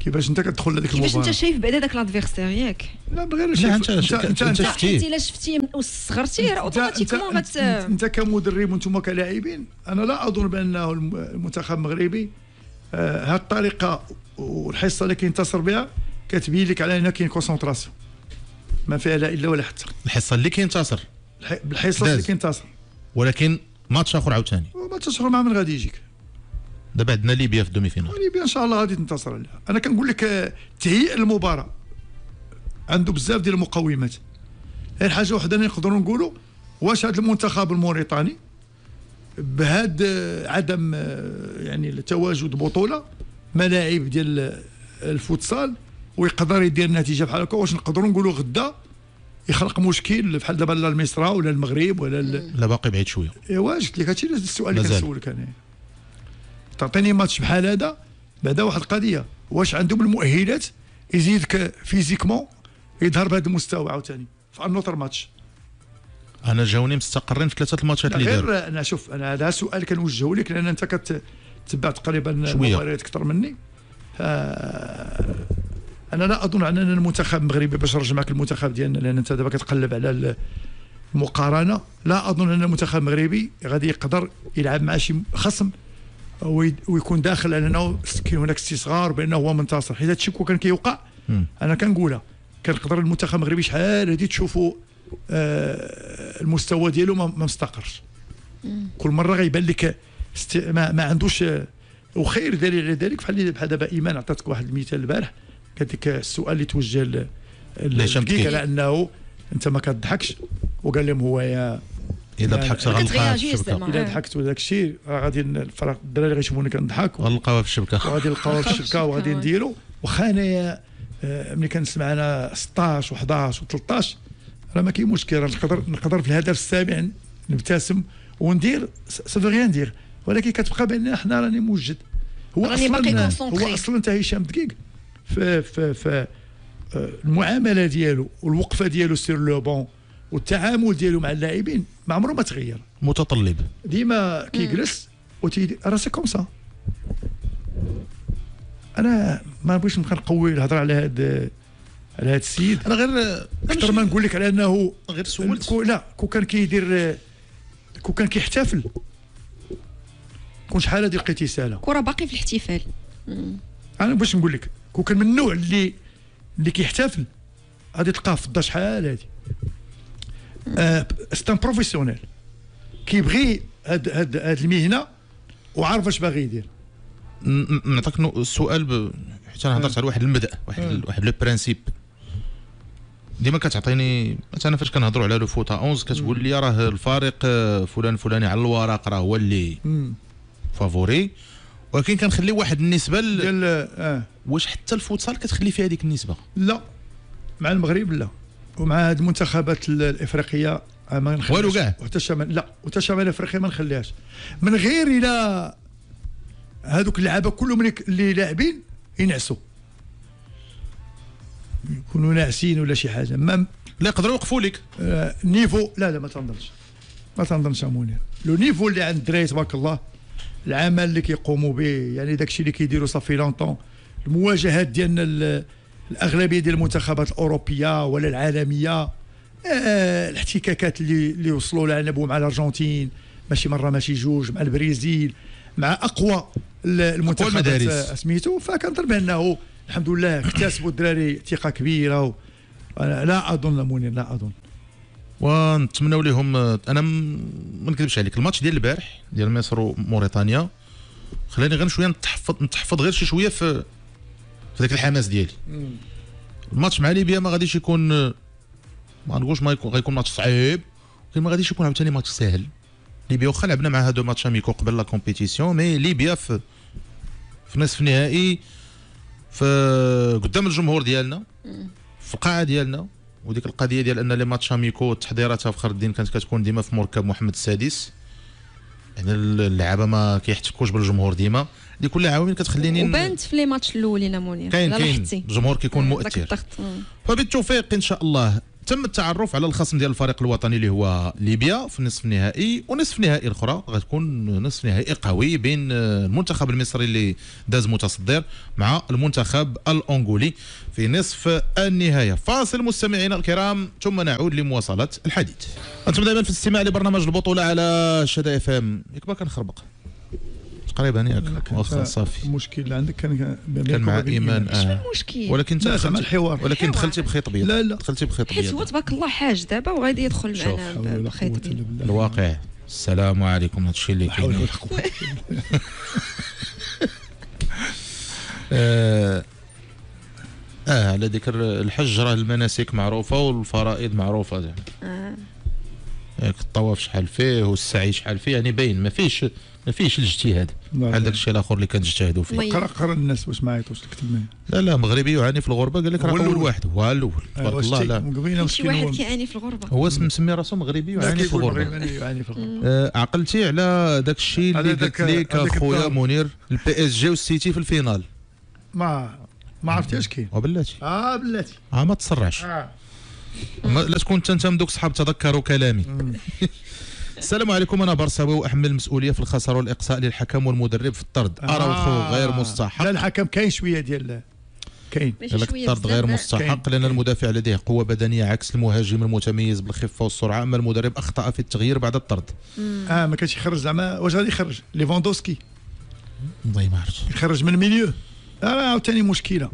كيفاش انت كتدخل لهذيك كيفاش انت المباراة. شايف بعدا داك l'adversaire ياك؟ لا بغير شايف- انت- انت انت انت انت شفتيه. حيت الا شفتي وصغرتيه راه automatiquement انت, غت انت, كمدرب وأنتم كلاعبين أنا لا أظن بانه الم- المنتخب المغربي آه، هذه الطريقة والحصة اللي كينتصر بها كتبين لك على ان كاين concentration ما فيها لا إلا ولا حتى. الحصة اللي كينتصر. الح- بالحصه داز. اللي كينتصر. ولكن ماتش آخر عاوتاني. وما تشهر مع من غادي يجيك. دابا عندنا ليبيا في ال demi-finale ليبيا إن شاء الله غادي تنتصر عليها. أنا كنقول لك تهيئ المباراة. عنده بزاف ديال المقومات. غير حاجة وحدة اللي نقدروا نقولوا واش هذا المنتخب الموريتاني بهذا عدم يعني التواجد بطولة ملاعب ديال الفوتسال ويقدر يدير نتيجه بحال هكا واش نقدروا نقولوا غدا يخلق مشكل بحال دابا لا المصرا ولا المغرب ولا لا باقي بعيد شوية. ايوا قلت لك هادشي السؤال اللي. كنسولك أنا. تعطيني ماتش بحال هذا؟ بعدا واحد القضية. واش عندهم المؤهلات يزيدك فيزيكمون يظهر بهذا المستوى عاوتاني في انوتر ماتش؟ أنا جاوني مستقرين في ثلاثة الماتشات اللي داروا. غير أنا شوف أنا هذا سؤال كنوجهه لك لأن أنت كتتبع تقريبا. المباريات أكثر مني. ف- أنا لا أظن ان المنتخب المغربي باش نرجع معك المنتخب ديالنا لأن أنت دابا كتقلب على ال- المقارنة. لا أظن أن المنتخب المغربي غادي يقدر يلعب مع شي خصم ويكون داخل على أنه كاين هناك استصغار بأنه هو منتصر. حيت هادشي كون كان كيوقع. أنا كنقولها. كنقدر المنتخب المغربي شحال هادي تشوفوا آه المستوى ديالو ما ما مستقرش. كل مرة غيبان لك است... ما, ما عندوش آه، وخير دليل على ذلك. بحال بحال دابا إيمان عطاتك واحد المثال البارح. قالت لك السؤال اللي توجه ل- هشام الدقيق دقيق. على أنه أنت ما كتضحكش وقال لهم هو يا إذا ضحكت غنلقاها في الشبكه آه. ضحكت وداك الشيء راه غادي الفرق الدراري غيشوفوني كنضحك غنلقاها في الشبكة. وغادي نلقاوها في الشركة وغادي نديرو. واخا انايا آه، ملي كنسمع أنا 16 و11 و13 راه ما كاين مشكل. راه نقدر نقدر في الهدف السابع نبتسم وندير. سافو غيان ندير ولكن كتبقى بأن حنا راني موجد. هو راني باقي. هو أصلا حتى هشام دقيق. في في في آه، المعاملة ديالو والوقفة ديالو سير لو بون. والتعامل ديالو مع اللاعبين ما عمره ما تغير. متطلب. ديما كيجلس وتيدي راه سي كوم سا. أنا ما بغيتش نبقى نقوي الهضرة على هذا على هذا السيد. أنا غير أكثر ما نقول لك على أنه غير سولت. كو لا كو كان كيدير كو كان كيحتفل. كون شحال هادي لقيتي ساله كرة باقي في الاحتفال. أنا باش نقول لك. كون كان من النوع اللي اللي كيحتفل غادي تلقاه في الضا شحال هادي. آه c'est un professionnel كيبغي هاد هاد هاد المهنه وعارف اش باغي يدير نعطيك السؤال ب... حيت أنا هضرت على واحد المبدا واحد واحد le principe ديما كتعطيني مثلا فاش كنهضروا على le foot à 11 كتقول لي راه الفريق فلان فلاني على الورق راه هو اللي. favori ولكن كنخلي واحد النسبة ل... ديال آه واش حتى الفوتسال كتخلي فيها هذيك النسبة لا مع المغرب لا ومع هاد المنتخبات ال- الإفريقية آه، ما نخليهاش. والو كاع؟ وحتى شمال لا وحتى شمال إفريقيا ما نخليهاش. من غير إلى هذوك اللعابة كلهم اللي- لاعبين ينعسوا. يكونوا ناعسين ولا شي حاجة. ما لا يقدروا يوقفوا لك آه، نيفو لا لا ما تنظرش. ما تنظرش يا منير لو نيفو اللي عند الدراري تبارك الله العمل اللي كيقوموا به يعني داك الشيء اللي كيديروا صافي لونطون المواجهات ديالنا ال- الأغلبية ديال المنتخبات الأوروبية ولا العالمية آه الاحتكاكات اللي اللي وصلوا لها نبو مع الأرجنتين ماشي مرة ماشي جوج مع البرازيل مع أقوى ال- المنتخبات. آه، سميتو فكنظن بأنه الحمد لله اكتسبوا الدراري ثقة كبيرة و... لا أظن منير لا أظن ونتمنوا لهم أنا ما نكذبش عليك الماتش ديال البارح ديال مصر وموريتانيا خلاني غير شوية نتحفظ نتحفظ غير شي شوية في في ذاك الحماس ديالي. الماتش مع ليبيا ما غاديش يكون ما نقولش ما يكون غيكون ماتش صعيب ولكن ما غاديش يكون عاوتاني ماتش ساهل ليبيا واخا لعبنا مع هادو match amical قبل la compétition mais ليبيا في في نصف النهائي في قدام الجمهور ديالنا في القاعة ديالنا وديك القضية ديال أن les matchs amicaux تحضيراتها في فخر الدين كانت كتكون ديما في مركب محمد السادس. يعني اللعابة ما كيحتكوش بالجمهور ديما. دي كلها عوامل كتخليني وبانت في لي ماتش الاولين منير كاين كاين. الجمهور كيكون ذاك مؤثر. فبالتوفيق إن شاء الله. تم التعرف على الخصم ديال الفريق الوطني اللي هو ليبيا في النصف النهائي ونصف النهائي الأخرى. غتكون نصف نهائي قوي بين آه، المنتخب المصري اللي داز متصدر مع المنتخب الأنغولي في نصف النهاية. فاصل مستمعينا الكرام. ثم نعود لمواصلة الحديث. أنتم دائما في الاستماع لبرنامج البطولة على شدا إف إم. ما كنخربق تقريبا ياك واخا صافي المشكل اللي عندك كان كان مع إيمان. آه. المشكل ولكن انت زعما الحوار. ولكن. دخلتي بخيط أبيض لا، لا. دخلتي بخيط حيت هو ابيض تبارك الله حاج دابا وغادي يدخل معنا بخيط قوة بيض. إلا بالله. الواقع السلام عليكم هادشي اللي لا حول كاين. آه آه على ذكر الحج راه المناسك معروفة والفرائض معروفة زعما آه. الطواف شحال فيه والسعي شحال فيه يعني باين ما فيش ما فيش الاجتهاد. بحال داك الشيء الآخر اللي كنجتهدوا فيه. قرا قرأ الناس باش ما يعيطوش لك تما لا لا مغربي يعاني في الغربة قال لك راه هو أول. واحد هو الأول. تبارك الله لا. شي واحد كيعاني في الغربة؟ هو مسمي راسو مغربي يعاني في الغربة. مغربي يعاني في الغربة. آه عقلتي على داك الشيء اللي قلت لك اخويا. منير ال PSG والسيتي في ال finale. ما ما عرفتيش كاين. وبلاتي آه بلاتي. آه ما تسرعش. آه. ما لا تكون انت أنت من دوك صحاب تذكروا كلامي. السلام عليكم أنا برساوي واحمل المسؤولية في الخسارة والإقصاء للحكم والمدرب في الطرد. اراوخو غير مستحق. لا الحكم كاين شوية ديال كاين. الطرد غير. مستحق. لأن المدافع لديه قوة بدنية عكس المهاجم المتميز بالخفة والسرعة. أما المدرب أخطأ في التغيير بعد الطرد. آه ما كانش يخرج زعما. واش غادي يخرج؟ ليفاندوسكي. والله ما عرفت يخرج من milieu آه عاوتاني مشكلة.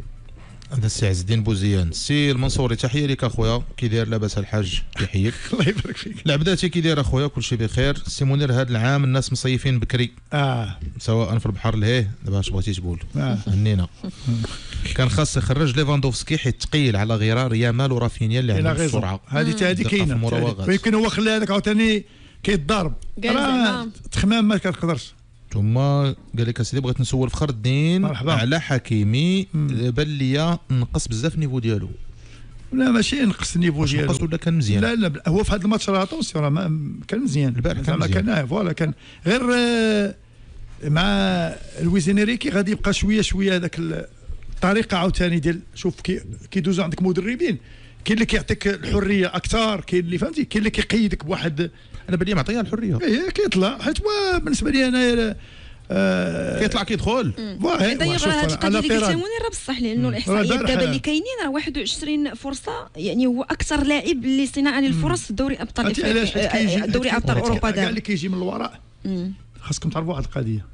هذا السي عز الدين بوزيان. السي المنصوري تحيه لك أخويا. كي داير لاباس الحاج يحييك الله يبارك فيك. العبداتي كي داير أخويا كل شيء بخير. سي منير هذا العام الناس مصيفين بكري. آه. سواء في البحر لهيه دابا اش بغيتي تقول؟ آه. هنينا. كان خاص يخرج ليفاندوفسكي حيت ثقيل على غرار يامال ورافينيا اللي عندهم السرعة. هذه تا هذه كاينة. ويمكن هو خلى هذاك عاوتاني كيتضارب. تخمام ما كتقدرش. ثم قال لك أسيدي بغيت نسول فخر الدين مرحبا. على حكيمي بان ليا نقص بزاف ال niveau ديالو. لا ماشي نقص ال niveau ديالو. نقص ولا كان مزيان. لا لا هو في هذا الماتش راه attention راه كان مزيان. البارح كان مزيان. كان آه، voilà كان. غير آه، مع لويز إنريكي غادي يبقى شوية شوية هذاك ال- الطريقة عاوتاني ديال شوف كي كيدوزو عندك مدربين كاين اللي كيعطيك الحرية أكثر كاين اللي فهمتي؟ كاين اللي كيقيدك بواحد أنا بان لي معطيها الحرية. إيه كيطلع حيت بالنسبة لي أنا آه كيطلع كيدخل voilà على القضية اللي. قلتها منير راه بصح لأنه الاحصائيات دابا اللي كاينين راه 21 فرصة يعني هو أكثر لاعب اللي صناعه للفرص في دوري أبطال إفريقيا كيجي آه، دوري أبطال أوروبا كاع دابا اللي كيجي من الوراء. خاصكم تعرفوا واحد القضية.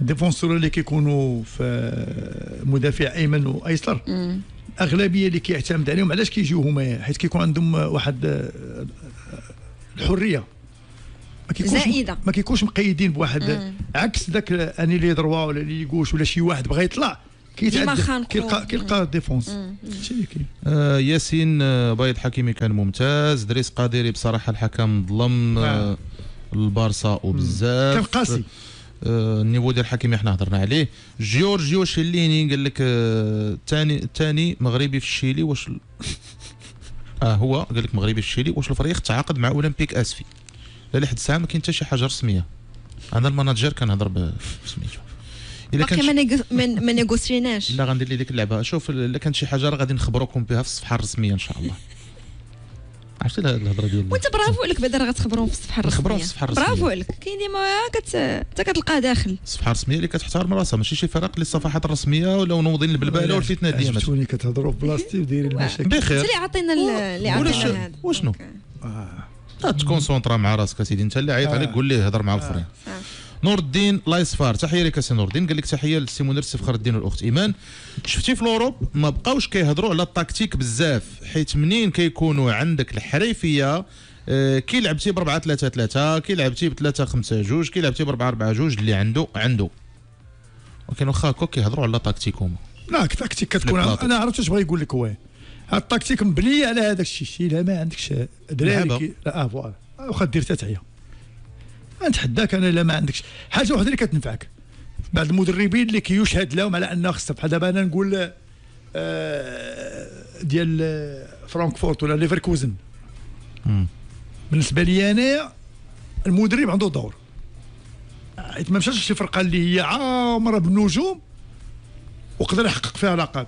ال défenseurs اللي كيكونوا في مدافع أيمن وأيسر. مم. أغلبية اللي كيعتمد عليهم علاش كيجيو هما؟ حيت كيكون عندهم واحد آه، الحرية. ما كيكونش زائدة. ما كيكونش مقيدين بواحد مم. عكس ذاك ailier droit ولا ailier gauche ولا شي واحد بغى يطلع كيتعدى. كيلقى كيلقى. هادشي اللي كاين آه ياسين آه بايد حكيمي كان ممتاز دريس قادري بصراحة الحكم ظلم آه آه. البارسا وبزاف كان قاسي آه ال niveau ديال حكيمي حنا هضرنا عليه جيورجيو شيليني قال لك آه، ثاني ثاني مغربي في الشيلي واش ال- آه هو قال لك مغربي في الشيلي واش الفريق تعاقد مع أولمبيك آسفي لحد الساعة ما كاين حتى شي حاجة رسمية. أنا المناجر كنهضر بسميتو إلا باقي كان ما ما نيغوسيناش. لا غندير لي ديك اللعبة. شوف إلا كانت شي حاجة راه غادي نخبروكم بها في الصفحة الرسمية إن شاء الله. عرفتي الهض- الهضرة ديال وانت برافو لك بعدا راه غتخبرهم في الصفحة الرسمية. نخبروهم في الصفحة الرسمية. برافو لك. كاين ديما كت انت كتلقاه داخل. الصفحة الرسمية اللي كتحترم راسها ماشي شي فرق اللي الصفحات الرسمية ولا منوضين البلبالة والفتنة ديالها. عجبتوني كتهضروا بلاصتي ودايرين المشاكل. بخير. انت اللي عطينا ال- اللي عطينا هذا. وشنو؟ ت concentre مع راسك اسيدي. انت اللي عيط عليك قول ليه هضر مع الآخرين. آه. نور الدين لايصفار تحية لك سي نور الدين قال لك تحية للسي منير سي فخر الدين والأخت. إيمان شفتي في ال Europe ما بقاوش كيهضروا على التكتيك بزاف حيت منين كيكونوا عندك الحريفية؟ آه، كي لعبتي ب 4 3 3 كي لعبتي ب 3 5 2 كي لعبتي ب 4 4 2 اللي عنده عنده. ولكن واخا هكا كيهضروا على تكتيك هما. لا التكتيك كتكون. أنا عرفت واش بغا يقول لك هو. التكتيك مبنيه على هذاك الشيء شي لا ما عندكش دراري لا آه voilà. واخا دير تا تعيا نتحداك أنا الا ما عندكش. حاجة واحدة اللي كتنفعك. بعض المدربين اللي كيشهد لهم على أنه خصها بحال دابا أنا نقول آه، ديال آه، فرانكفورت ولا ليفركوزن. بالنسبة لي أنا المدرب عنده دور. حيت ما مشاش شي فرقة اللي هي عامرة بالنجوم وقدر يحقق فيها لقب.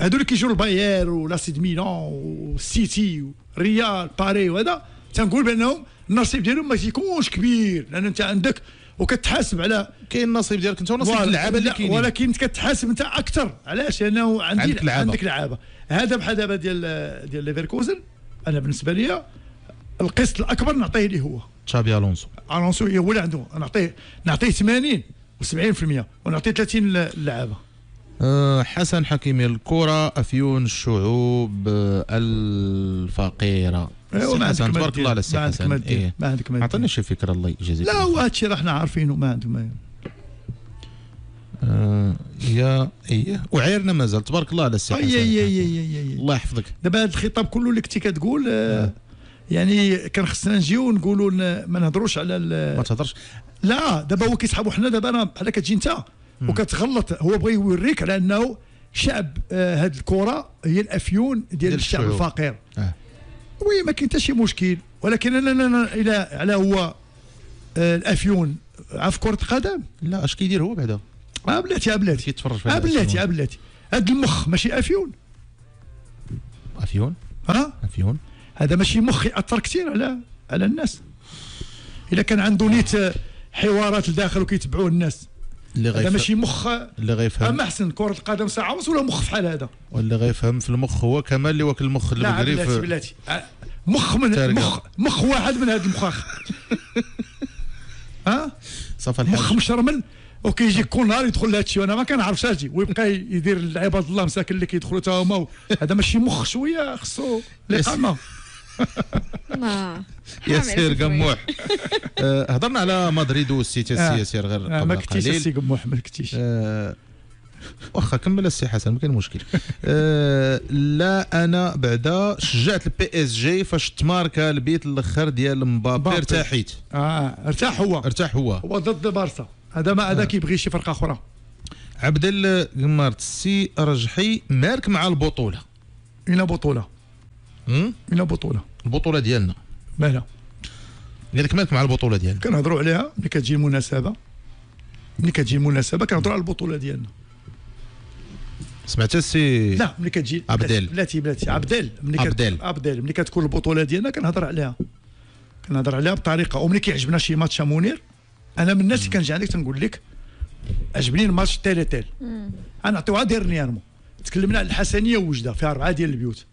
هادو اللي كيجيو الباير ولا AC ميلان والسيتي وريال باري وهذا تنقول بأنهم النصيب ديالهم ما تيكونش كبير لأن أنت عندك وكتحاسب على كاين النصيب ديالك أنت ونصيب. اللعابة اللي كاينين. ولكن أنت كتحاسب أنت أكثر علاش؟ لأنه عندي عندك لعابة. عندك لعابة. هذا بحال دابا ديال ديال ليفركوزن أنا بالنسبة لي القسط الأكبر نعطيه ليه هو. تشابي ألونسو. ألونسو هو اللي عنده. نعطيه نعطيه 80 و70% ونعطيه 30 للعابة. حسن حكيمي الكرة أفيون الشعوب أه، الفقيرة. ما حسن عندك تبارك الله على السي عندك حسن. ما إيه. ما عندك ما عطيني دير شي فكرة الله يجازيك. لا هو هادشي راه حنا عارفينه ما عنده ما أه، يا إيه. وعيرنا مازال تبارك الله على السي حسن. أي أي أي أي الله يحفظك. دابا هذا الخطاب كله اللي كنتي كتقول آه، يعني كان خصنا نجيو نقولوا ما نهضروش على ما تهضرش. لا دابا هو كيسحابو حنا دابا أنا بحال كتجي انت. وكتغلط هو بغى يوريك على أنه شعب آه هاد الكرة هي الأفيون ديال, الشعب. الفقير. آه. oui ما كاين حتى شي مشكل. ولكن أنا أنا إلى على هو آه الأفيون. عارف كرة القدم؟ لا أش كيدير هو بعدا؟ آه بلاتي آه بلاتي. كيتفرج في آه هذا بلاتي آه. بلاتي. هاد المخ ماشي أفيون. أفيون؟ ها؟ أفيون. هذا ماشي مخ يأثر كثير على على الناس. الا كان عنده نيت آه، حوارات لداخل وكيتبعوه الناس. اللي هذا غيفهم ماشي مخ اللي غيفهم. اما أحسن كرة القدم ساعة ونص ولا مخ فحال هذا؟ واللي غيفهم في المخ هو كمال اللي واكل المخ لا المغرب بلاتي بلاتي. آه، مخ من. مخ مخ واحد من هذا المخاخ. ها؟ صافي مخ مشرمل وكيجي كل نهار يدخل لهذا الشيء وأنا ما كنعرفش هادشي ويبقى يدير عباد الله مساكن اللي كيدخلوا تا هما. هذا ماشي مخ شوية خصو الإقامة. ما ياسر قموح. آه، هضرنا على مدريد والسيتي آه. ياسر غير آه، ما قبل كنتيش السي قموح ما كنتيش. واخا كمل السي حسن ما كاين مشكل. لا أنا بعدا شجعت البي اس جي فاش تماركا البيت الأخر ديال مبابي. ارتاحيت. آه ارتاح هو. ارتاح هو. هو ضد بارسا هذا ما هذا كيبغي شي فرقة أخرى. عبد قمارت السي رجحي مارك مع البطولة. هنا بطولة. هم؟ هنا بطوله البطولة ديالنا. مالا قال لك مالك مع البطولة ديالنا. كنهضروا عليها ملي كتجي المناسبه ملي كتجي المناسبه كنهضروا على البطولة ديالنا. سمعت السي لا ملي كتجي عبدال. بلاتي بلاتي. عبدال. ملي عبدال. عبدال. ملي كتكون البطولة ديالنا كنهضر عليها. كنهضر عليها بطريقة. وملي كيعجبنا شي ماتش يا منير أنا من الناس اللي كنجي عندك تنقول لك عجبني الماتش tel et tel. غنعطيوها dernièrement تكلمنا على الحسنية وجدة فيها أربعة ديال البيوت.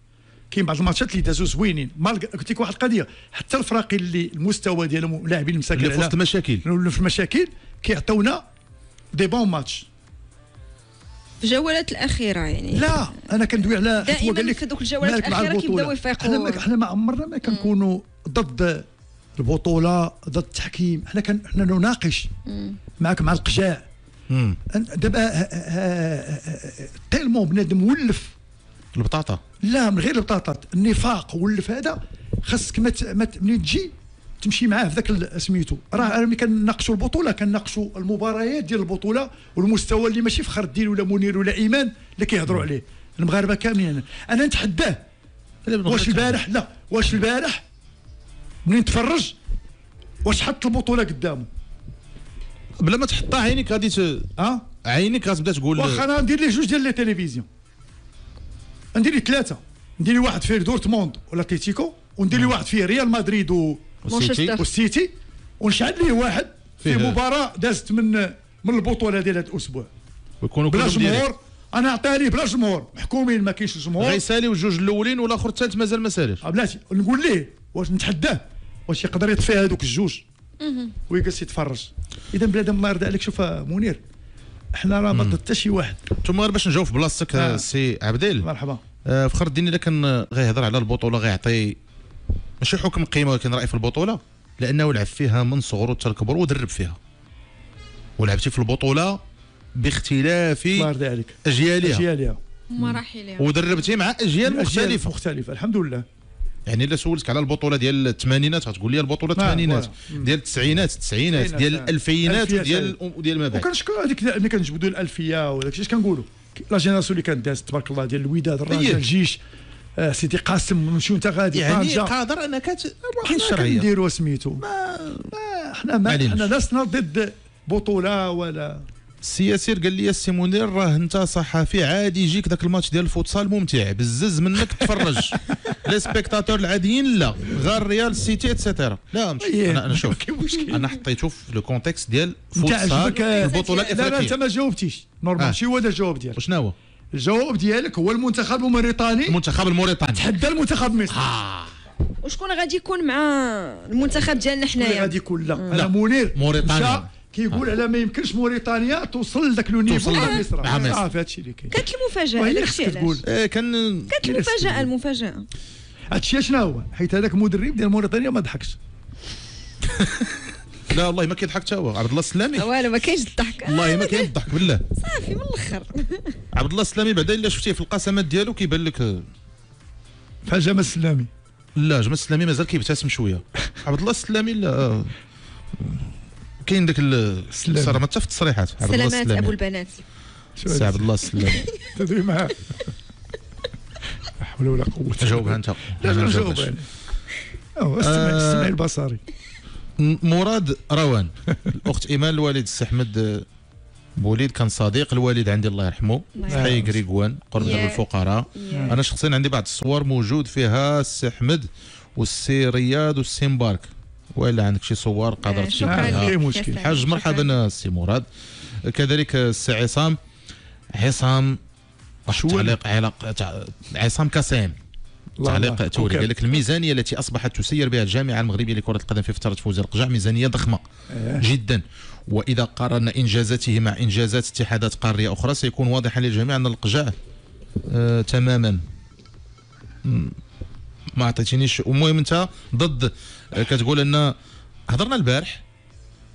كاين بعض الماتشات اللي دازوا زوينين. مالك قلت لك واحد القضية حتى الفراقي اللي المستوى ديالهم لاعبين مساكن اللي في وسط المشاكل اللي في المشاكل كيعطيونا des bons matchs. في الجولات الأخيرة يعني. لا أنا كندوي على حيت هو قال دائما لك؟ في دوك الجولات الأخيرة. كيبداو يفيقوا. حنا ما عمرنا ما كنكونوا ضد البطولة ضد التحكيم. حنا كن حنا نناقش معك مع القجاع. دابا tellement بنادم مولف البطاطا. لا من غير البطاطات النفاق ولف هذا. خاصك منين تجي تمشي معاه في ذاك سميتو. راه ملي كنناقشوا البطولة كنناقشوا المباريات ديال البطولة والمستوى اللي ماشي فخر الدين ولا منير ولا إيمان اللي كيهضروا عليه. المغاربة كاملين. أنا نتحداه. واش البارح؟ لا. واش البارح؟ منين تفرج؟ واش حط البطولة قدامه؟ بلا ما تحطها عينيك غادي ت... ها؟ عينيك غتبدا تقول واخا أنا ندير ليه جوج ديال لي تيليفزيون ندير ثلاثة. ندير ليه واحد فيه دورتموند ولا اتليتيكو وندير ليه واحد فيه ريال مدريد و... والسيتي. ونشعل ليه واحد في مباراة دازت من من البطولة ديال هذا الأسبوع. ويكونوا بلا. جمهور. أنا نعطيها ليه بلا جمهور. محكومين ما كاينش جمهور. غيساليو الجوج الأولين والآخر الثالث مازال ما ساليش آه بلاتي. نقول ليه؟ واش نتحداه؟ واش يقدر يطفي هذوك الجوج؟ ويجلس يتفرج. اذا بنادم الله يرضى عليك شوف آه، منير. إحنا راه ما ضد حتى شي واحد. ثم غير باش نجاوب في بلاصتك آه. آه. سي عبديل مرحبا. آه فخر الدين اذا كان غيهضر على البطولة غيعطي ماشي حكم قيمة ولكن رأي في البطولة لأنه لعب فيها من صغره حتى الكبر ودرب فيها. ولعبتي في البطولة باختلاف الله يرضى عليك. أجيالها. أجيالها. مراحل ودربتي مع أجيال مختلفة. مختلفة. الحمد لله. يعني إلا سولتك على البطولة ديال الثمانينات غتقول لي البطولة آه، الثمانينات. ديال التسعينات التسعينات ديال آه. الألفينات وديال وديال ما بعد وكنشكر هذيك ملي كنجبدوا الألفية وداك الشيء اش كنقولوا la génération اللي كانت دازت تبارك الله ديال الوداد. الرجاء الجيش آه، سيدي قاسم نمشيو انت غادي يعني. قادر أنك كاين الشرعيه كنديروا سميتو ما ما حنا ما. حنا لسنا ضد بطولة ولا السي ياسير قال لي السي منير راه انت صحفي عادي يجيك ذاك الماتش ديال الفوتسال ممتع بزز منك تفرج. les spectateurs العاديين لا غير ريال سيتي et cetera لا إيه، أنا أنا شوف. أنا حطيته في le contexte ديال فوتسال آه، البطولة لا لا أنت الافريقيه ما جاوبتيش. normal آه. شي هو هذا الجواب ديالك. وشنو هو؟ الجواب ديالك هو المنتخب الموريتاني. المنتخب الموريتاني. تحدى المنتخب مصر. وشكون غادي يكون مع المنتخب ديالنا حنايا؟ غادي يكون؟ لا. لا. منير موريتانيا. كيقول على ما يمكنش موريتانيا توصل لذاك le niveau توصل مع لك- مصر. مع مصر. صافي هادشي اللي كاين. كانت المفاجأة خصك تقول علاش؟ آه، كان كانت المفاجأة. المفاجأة. هادشي شنو هو؟ حيت هذاك المدرب ديال موريتانيا ما ضحكش. لا والله ما كيضحك حتى هو. عبد الله السلامي. والو ما كاينش الضحك. والله ما كاين الضحك بالله. صافي من الأخر. عبد الله السلامي بعدا إلا شفتيه في القسمات ديالو كيبان لك آه، فجاه السلامي. لا جمال السلامي مازال كيبتسم شوية. عبد الله السلامي لا آه. كاين داك ال- السلامي. الصراحة ما حتى في التصريحات سلامات أبو البنات سي؟ عبد الله السلامي تدوي معاه لا حول ولا قوة جاوبها أنت لا أنا لا ما جاوب جاوبتش. أو استمع. استمع البصري مراد روان الأخت إيمان الوالد السي أحمد بوليد كان صديق الوالد عندي الله يرحمه في. حي قريقوان قرب. دار الفقراء. أنا شخصيا عندي بعض الصور موجود فيها السي أحمد والسي رياض والسي مبارك ولا عندك شي صور قادر تشوف شكرا لك كاين يا مشكل. سلام. حاج شكراً. مرحبا السي مراد كذلك السي عصام عصام تعليق علاق تع- عصام كاسيم تعليق تولي قال لك الميزانية التي أصبحت تسير بها الجامعة المغربية لكرة القدم في فترة فوز القجع ميزانية ضخمة إيه. جدا وإذا قارنا إنجازاته مع إنجازات اتحادات قارية أخرى سيكون واضحا للجميع أن القجع آه تماما ما عطيتينيش. المهم انت ضد آه، كتقول أن هضرنا البارح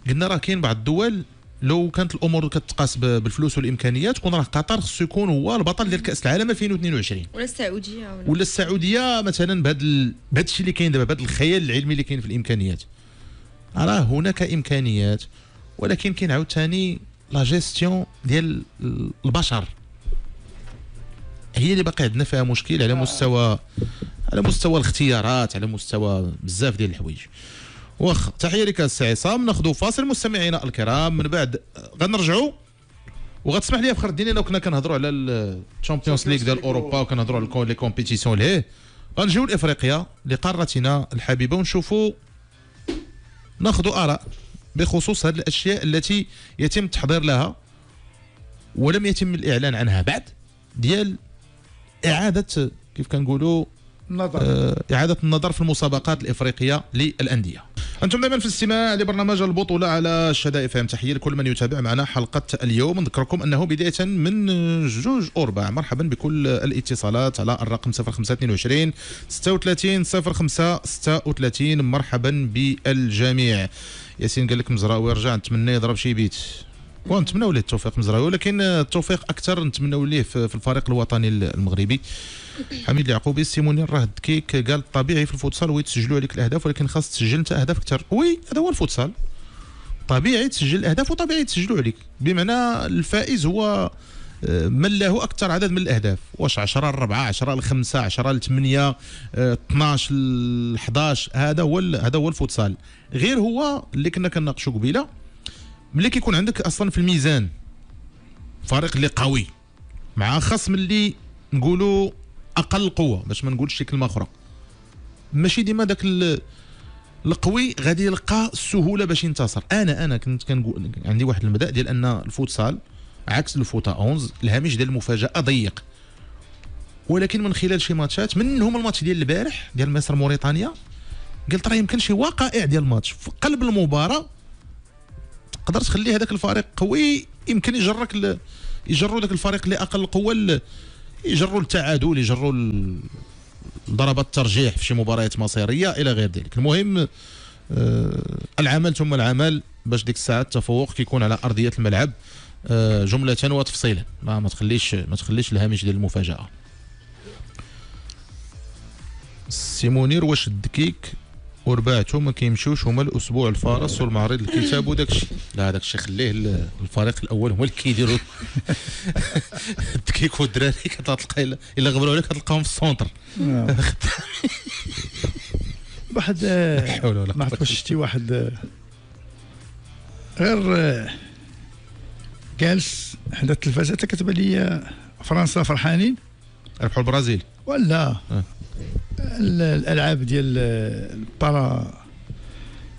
قلنا راه كاين بعض الدول لو كانت الأمور كتقاس بالفلوس والإمكانيات كون راه قطر خصو يكون هو البطل ديال كأس العالم 2022 ولا السعودية ولا, ولا السعودية مثلا بهذا ال... بهذا الشيء اللي كاين دابا بهذا الخيال العلمي اللي كاين في الإمكانيات. راه هناك إمكانيات ولكن كاين عاوتاني لا جيستيون ديال البشر. هي اللي باقي عندنا فيها مشكل على مستوى على مستوى الاختيارات على مستوى بزاف ديال الحوايج. واخ تحية لك السي عصام. ناخذ فاصل مستمعينا الكرام. من بعد غنرجعوا وغتسمح لي فخر الدين لو كنا كنهضروا على الشامبيونز ليغ ديال أوروبا وكنهضروا على les compétitions ليه غنجيو لإفريقيا لقارتنا الحبيبة ونشوفوا ناخذ آراء بخصوص هذه الأشياء التي يتم التحضير لها ولم يتم الإعلان عنها. بعد ديال إعادة كيف كنقولوا النظر. آه، إعادة النظر في المسابقات الإفريقية للأندية. أنتم دائما في الاستماع لبرنامج البطولة على الشدائد إف إم. تحية لكل من يتابع معنا حلقة اليوم. نذكركم أنه بداية من جوج أربع. مرحبا بكل الاتصالات على الرقم 0522 36 05 36 مرحبا بالجميع. ياسين قال لك مزراوي رجع نتمنى يضرب شي بيت. ونتمنوا ليه التوفيق مزراوي ولكن التوفيق أكثر نتمنوا ليه في الفريق الوطني المغربي. حميد اليعقوبي السيموني راه دكيك قال طبيعي في الفوتسال ويتسجلوا عليك الأهداف ولكن خاص تسجل أنت أهداف أكثر وي هذا هو الفوتسال. طبيعي تسجل الأهداف وطبيعي تسجلوا عليك. بمعنى الفائز هو آه، من له أكثر عدد من الأهداف. واش 10 ل 4 10 ل 5 10 ل 8 12 ل 11 هذا هو هذا هو الفوتسال. غير هو اللي كنا كنناقشوا قبيلة ملي كيكون عندك أصلا في الميزان فريق اللي قوي مع خصم اللي نقولوا أقل قوة باش ما نقولش شي كلمة أخرى. ماشي ديما داك القوي غادي يلقى السهولة باش ينتصر. أنا أنا كنت كنقول عندي واحد المبدا ديال أن الفوتسال عكس الفوتا 11 الهامش ديال المفاجأة ضيق. ولكن من خلال شي ماتشات منهم الماتش ديال البارح ديال مصر موريتانيا قلت راه يمكن شي وقائع ديال الماتش. في قلب المباراة تقدر تخلي هذاك الفريق قوي يمكن يجرك يجروا ذاك الفريق اللي أقل قوه يجروا التعادل يجروا ضربات الترجيح في شي مباريات مصيرية إلى غير ذلك. المهم آه العمل ثم العمل باش ديك الساعة التفوق كيكون على أرضية الملعب آه جملة وتفصيلا. ما, ما تخليش ما تخليش الهامش ديال المفاجأة. سي منير واش الدكيك ورباعته ما كيمشوش هما الأسبوع الفارس والمعرض الكتاب وداك الشيء. لا داك الشيء خليه الفريق الأول هو اللي كيديروا الدكيك والدراري كتلقى الا غبروا عليك كتلقاهم في ال centre. نعم. واحد ما عرفت واش شتي واحد غير جالس حدا التلفازة كتب لي فرنسا فرحانين. ربحوا البرازيل. ولا أه. الألعاب ديال البارا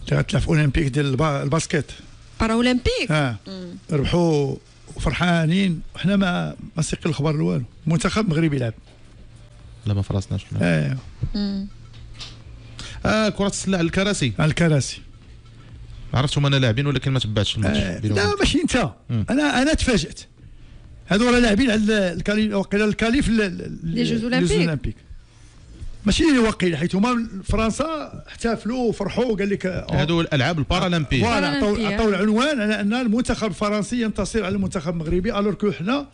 اللي غتلعب في أولمبيك ديال الباسكيت بارا اولمبيك آه ربحوا وفرحانين وحنا ما ما سيقي الخبر والو. المنتخب المغربي يلعب. لا ما فراسناش آه آه كرة السلة على الكراسي. على الكراسي. عرفتهم أنا لاعبين ولكن ما تبعتش الماتش. آه لا ماشي انت. أنا أنا تفاجأت. هذو راه لاعبين على الكالي وقيلا الكالي في لي جوز أولمبيك. ماشي واقيل حيث هما فرنسا احتفلوا وفرحوا وقال لك هذو الألعاب البارالمبيه فوالا عطاو العنوان على أن المنتخب الفرنسي ينتصر على المنتخب المغربي ألور كو حنا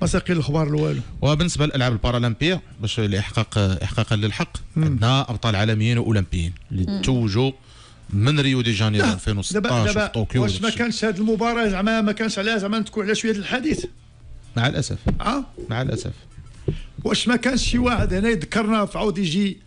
ما ساقي الأخبار والو وبالنسبة للألعاب البارالمبيه باش لاحقاق احقاقا للحق عندنا أبطال عالميين وأولمبيين. اللي توجوا من ريو دي جانيرو 2016 في طوكيو. واش ما كانش هذه المباراة زعما ما كانش عليها زعما تكون على شوية الحديث. مع الأسف. آه. مع الأسف. واش ما كانش شي واحد هنا يذكرنا في عاود يجي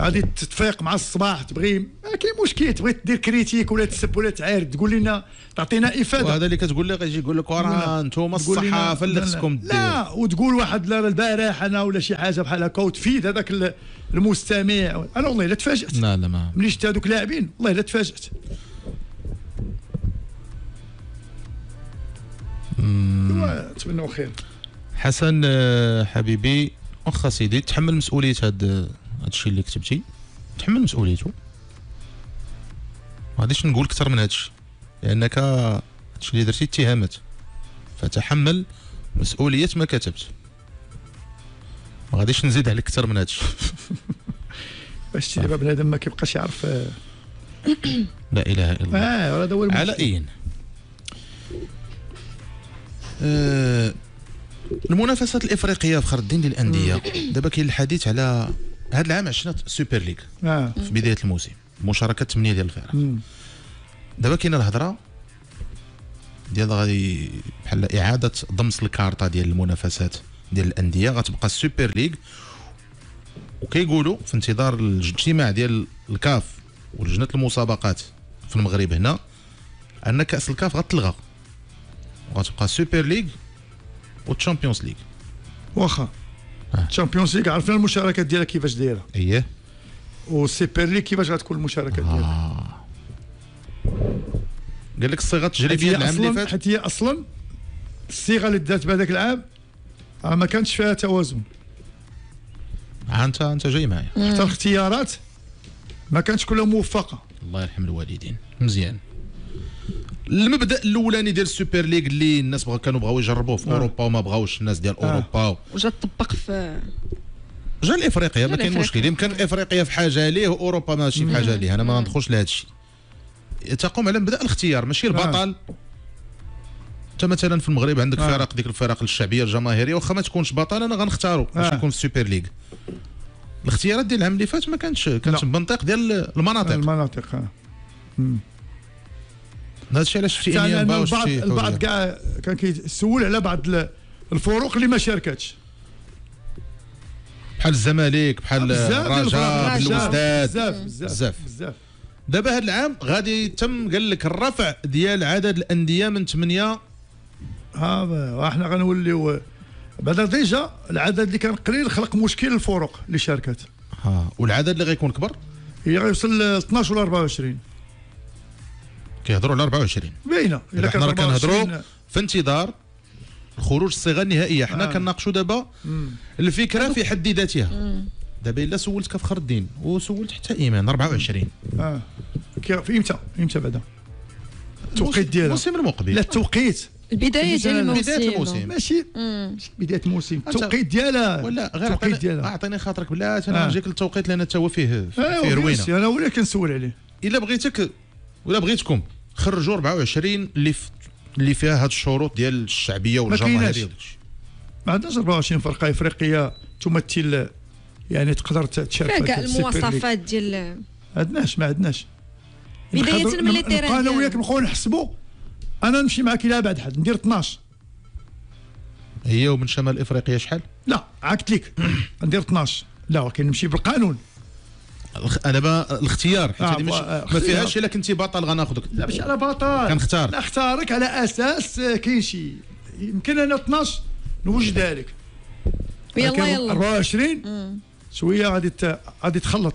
غادي تتفيق مع الصباح تبغي ما كاين مشكل تبغي دير critique ولا تسب ولا تعارض تقول لنا تعطينا إفادة. وهذا اللي كتقول لي غيجي يقول لك وراه أنتم الصحافة اللي خصكم دير لا وتقول واحد لا البارح أنا ولا شي حاجة بحال هكا وتفيد هذاك المستمع. أنا والله لا تفاجأت. لا لا ما ملي شفت هذوك لاعبين والله لا تفاجأت. نتمنوا خير حسن آه، حبيبي واخا سيدي تحمل مسؤولية هاد الشيء اللي كتبتي. تحمل مسؤوليته. ما غاديش نقول أكثر من هادشي لأنك هادشي اللي درتي اتهامات. فتحمل مسؤولية ما كتبت. ما غاديش نزيد عليك أكثر من هادشي. باش دابا بنادم ما كيبقاش يعرف آه، لا إله إلا الله. آه هذا هو. على اين آه المنافسات الإفريقية فخر الدين للأندية. دابا كاين الحديث على هذا العام عشنا سوبر ليغ. آه. في بداية الموسم. مشاركة ثمانيه ديال الفرق. دابا كاينة الهضرة ديال غادي بحال إعادة ضميس الكارطة ديال المنافسات ديال الأندية. غتبقى السوبر ليغ. وكيقولوا في انتظار الاجتماع ديال الكاف ولجنه المسابقات في المغرب هنا أن كأس الكاف غتلغى. وغتبقى السوبر ليغ والتشامبيونز ليغ واخا آه. تشامبيونز ليغ عرفنا المشاركات ديالها كيفاش دايرة؟ اييه والسوبر ليغ كيفاش غتكون المشاركات ديالها آه. قال لك الصيغه التجريبية العام اللي فات. حيت هي أصلا الصيغة اللي دارت بهذاك العام آه، ما كانش فيها توازن. ها انت أنت جاي معايا. حتى الاختيارات ما كانتش كلها موفقة. الله يرحم الوالدين. مزيان. المبدأ الأولاني ديال السوبر ليغ اللي الناس بغا كانوا بغاو يجربوه في آه. أوروبا وما بغاوش الناس ديال آه. أوروبا وجا طبق في جا لافريقيا ما كاين. مشكل يمكن افريقيا في حاجة ليه وأوروبا ماشي في حاجة ليه أنا ما ندخلش لهذا الشيء تقوم على مبدأ الاختيار ماشي البطل أنت مثلا في المغرب عندك آه. فرق ديك الفرق الشعبية الجماهيرية واخا ما تكونش بطل أنا غنختارو باش آه. يكون في السوبر ليغ الاختيارات ديال العام اللي فات ما كانتش كانت. بمنطق ديال المناطق المناطق آه. هذا الشيء علاش شفتي وشفتي البعض البعض. كاع كان كيسول على بعض ال- الفروق اللي ما شاركتش. بحال الزمالك بحال الرجاء الوزداد بزاف بزاف. بزاف دابا هذا العام غادي يتم قال لك الرفع ديال عدد الأندية من 8 ها إحنا غنوليو بعدا ديجا العدد اللي كان قليل خلق مشكل للفروق اللي شاركت. ها والعدد اللي غيكون كبر؟ هي غيوصل ل 12 ولا 24 كيهضروا على 24 باينه إلا حنا راه 24 كنهضروا في انتظار خروج الصيغة النهائية. حنا آه. كنناقشوا دابا. الفكرة في حد ذاتها. دابا إلا سولتك فخر الدين؟ وسولت حتى إيمان. 24 آه. في إمتى؟ إمتى بعدا؟ التوقيت ديالها. الموسم المقبل. لا التوقيت. البداية ديال الموسم. الموسم. ماشي؟ بداية الموسم. التوقيت ديالها. ولا غير التوقيت ديالها. أعطيني خاطرك. بلاتي أنا آه. نجيك للتوقيت لأن تا هو فيه ايوا فيه روينة. أنا هو اللي كنسول عليه. إلا بغيتك ولا بغيتكم. خرجوا 24 اللي في اللي فيها هاد الشروط ديال الشعبية والجماهيرية. ما عندناش 24 فرقة إفريقية تمثل يعني تقدر تشارك كاع. المواصفات ديال ما عندناش ما عندناش. بداية نقدر- من تيران أنا وياك. نبقاو نحسبوا أنا نمشي معاك إلى بعد حد. ندير 12 هي ومن شمال إفريقيا شحال؟ لا عاكت لك ندير 12 لا ولكن نمشي بالقانون. الخ- أنا با الاختيار حيت آه، هذه مش ما اختيار. فيهاش إلا كنتي بطل غناخذك. لا مش على بطل. كنختار. لا اختارك على أساس كاين شي. يمكن أنا 12 نوجدها لك يلا يلا. 24 شوية غادي غادي تخلط.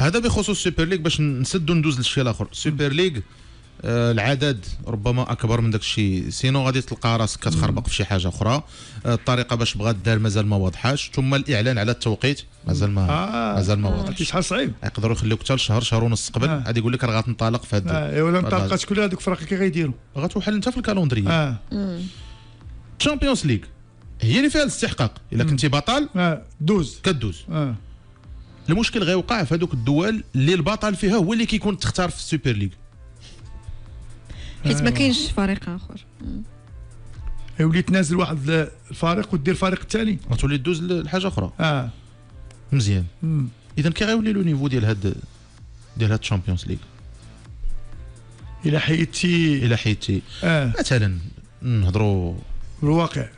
هذا بخصوص السوبر ليغ باش نسد وندوز للشيء الآخر السوبر ليغ آه العدد ربما أكبر من داك الشيء. سينو غادي تلقى راسك كتخربق في شي حاجة أخرى. آه الطريقة باش بغات دار مازال ما واضحاش. ثم الإعلان على التوقيت مازال ما آه. مازال ما واضحش. شحال صعيب. يقدروا يخليوك حتى لشهر شهر ونص قبل. آه. غادي يقول لك راه غتنطلق في هذا آه ولا انطلقات كل هذوك الفرق كي غيديروا غتوحل انت في ال calendrier آه. الشامبيونز ليغ هي اللي فيها الاستحقاق. إلا كنتي بطل آه دوز. كدوز. آه. المشكل غيوقع في هذوك الدول اللي البطل فيها هو اللي كيكون تختار في السوبر ليغ. حيت ما كاينش فريق آخر. يولي تنازل واحد الفريق ودير الفريق الثاني غتولي دوز لحاجة أخرى. آه. مزيان. اذا كي غيولي le niveau ديال هاد ديال هاد الشامبيونز ليغ إلى حيدتي إلى حيتي. آه. مثلا نهضروا الواقع.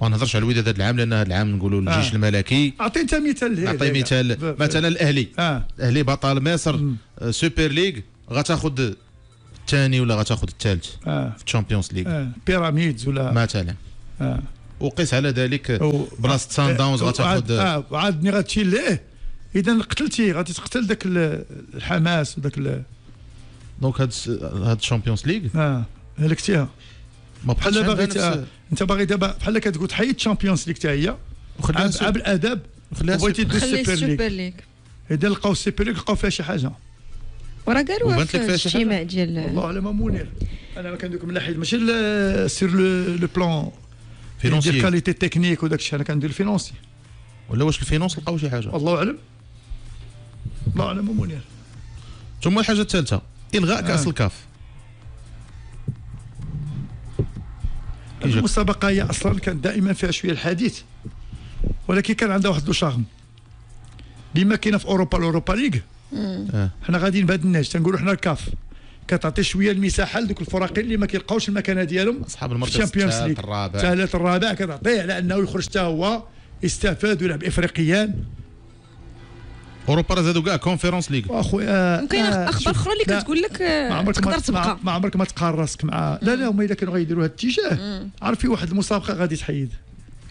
ما نهضرش على الوداد هذا العام لأن هذا العام نقولوا الجيش آه. الملكي. أعطي أنت مثال نعطي كاع. مثال مثلا الأهلي. آه. الأهلي بطل مصر. آه، سوبر ليغ غتاخذ الثاني ولا غتاخذ الثالث آه. في الشامبيونز ليغ آه. بيراميدز ولا؟ مثلا. آه. وقيس على ذلك و- بلاصة سان داونز آه، غتاخذ آه. وعاد ملي غتمشي ليه إذا قتلتي غادي تقتل ذاك ال- الحماس وداك ال- دونك هاد هاد الشامبيونز ليغ آه. هلكتيها ما بحال باغي نفس آه، أنت باغي دابا بحال كتقول تحيد تشامبيونز ليغ حتى هي. وخليها الاداب وخليها وبغيتي دير السوبر ليغ إذا لقاو السوبر ليغ لقاو فيها شي حاجة. وراه لك في؟ الاجتماع ديال والله اعلم منير أنا ما كندوك من ناحيه ماشي سير le le plan. ديال financier qualité technique وداك الشيء أنا كندير ال financier ولا واش ال finance لقاو شي حاجة. الله أعلم. الله اعلم منير ثم الحاجة الثالثة إلغاء كأس آه. الكاف. كي جاك؟ المسابقه هي أصلا كانت دائما فيها شوية الحديث ولكن كان عندها واحد le charme بما كاينة في أوروبا الأوروبا ليغ. حنا غاديين بهذا النهج تنقولوا حنا الكاف. كتعطي شوية المساحة لذوك الفرقين اللي ما كيلقاوش المكانة ديالهم. أصحاب المركز الشامبيونز الثالث ليغ. الرابع. الثالث الرابع كتعطيه على أنه يخرج حتى هو يستفاد ويلعب افريقيا أوروبا راه زادوا كاع كونفيرونس ليغ وأخويا وكاين آه، أخبار أخرى اللي كتقول لك ما آه، عمرك تقدر ما, تبقى؟ ما, عمرك ما تقار راسك مع لا لا هما اذا كانوا غيديروا هذا الاتجاه عارف في واحد المسابقة غادي تحيد.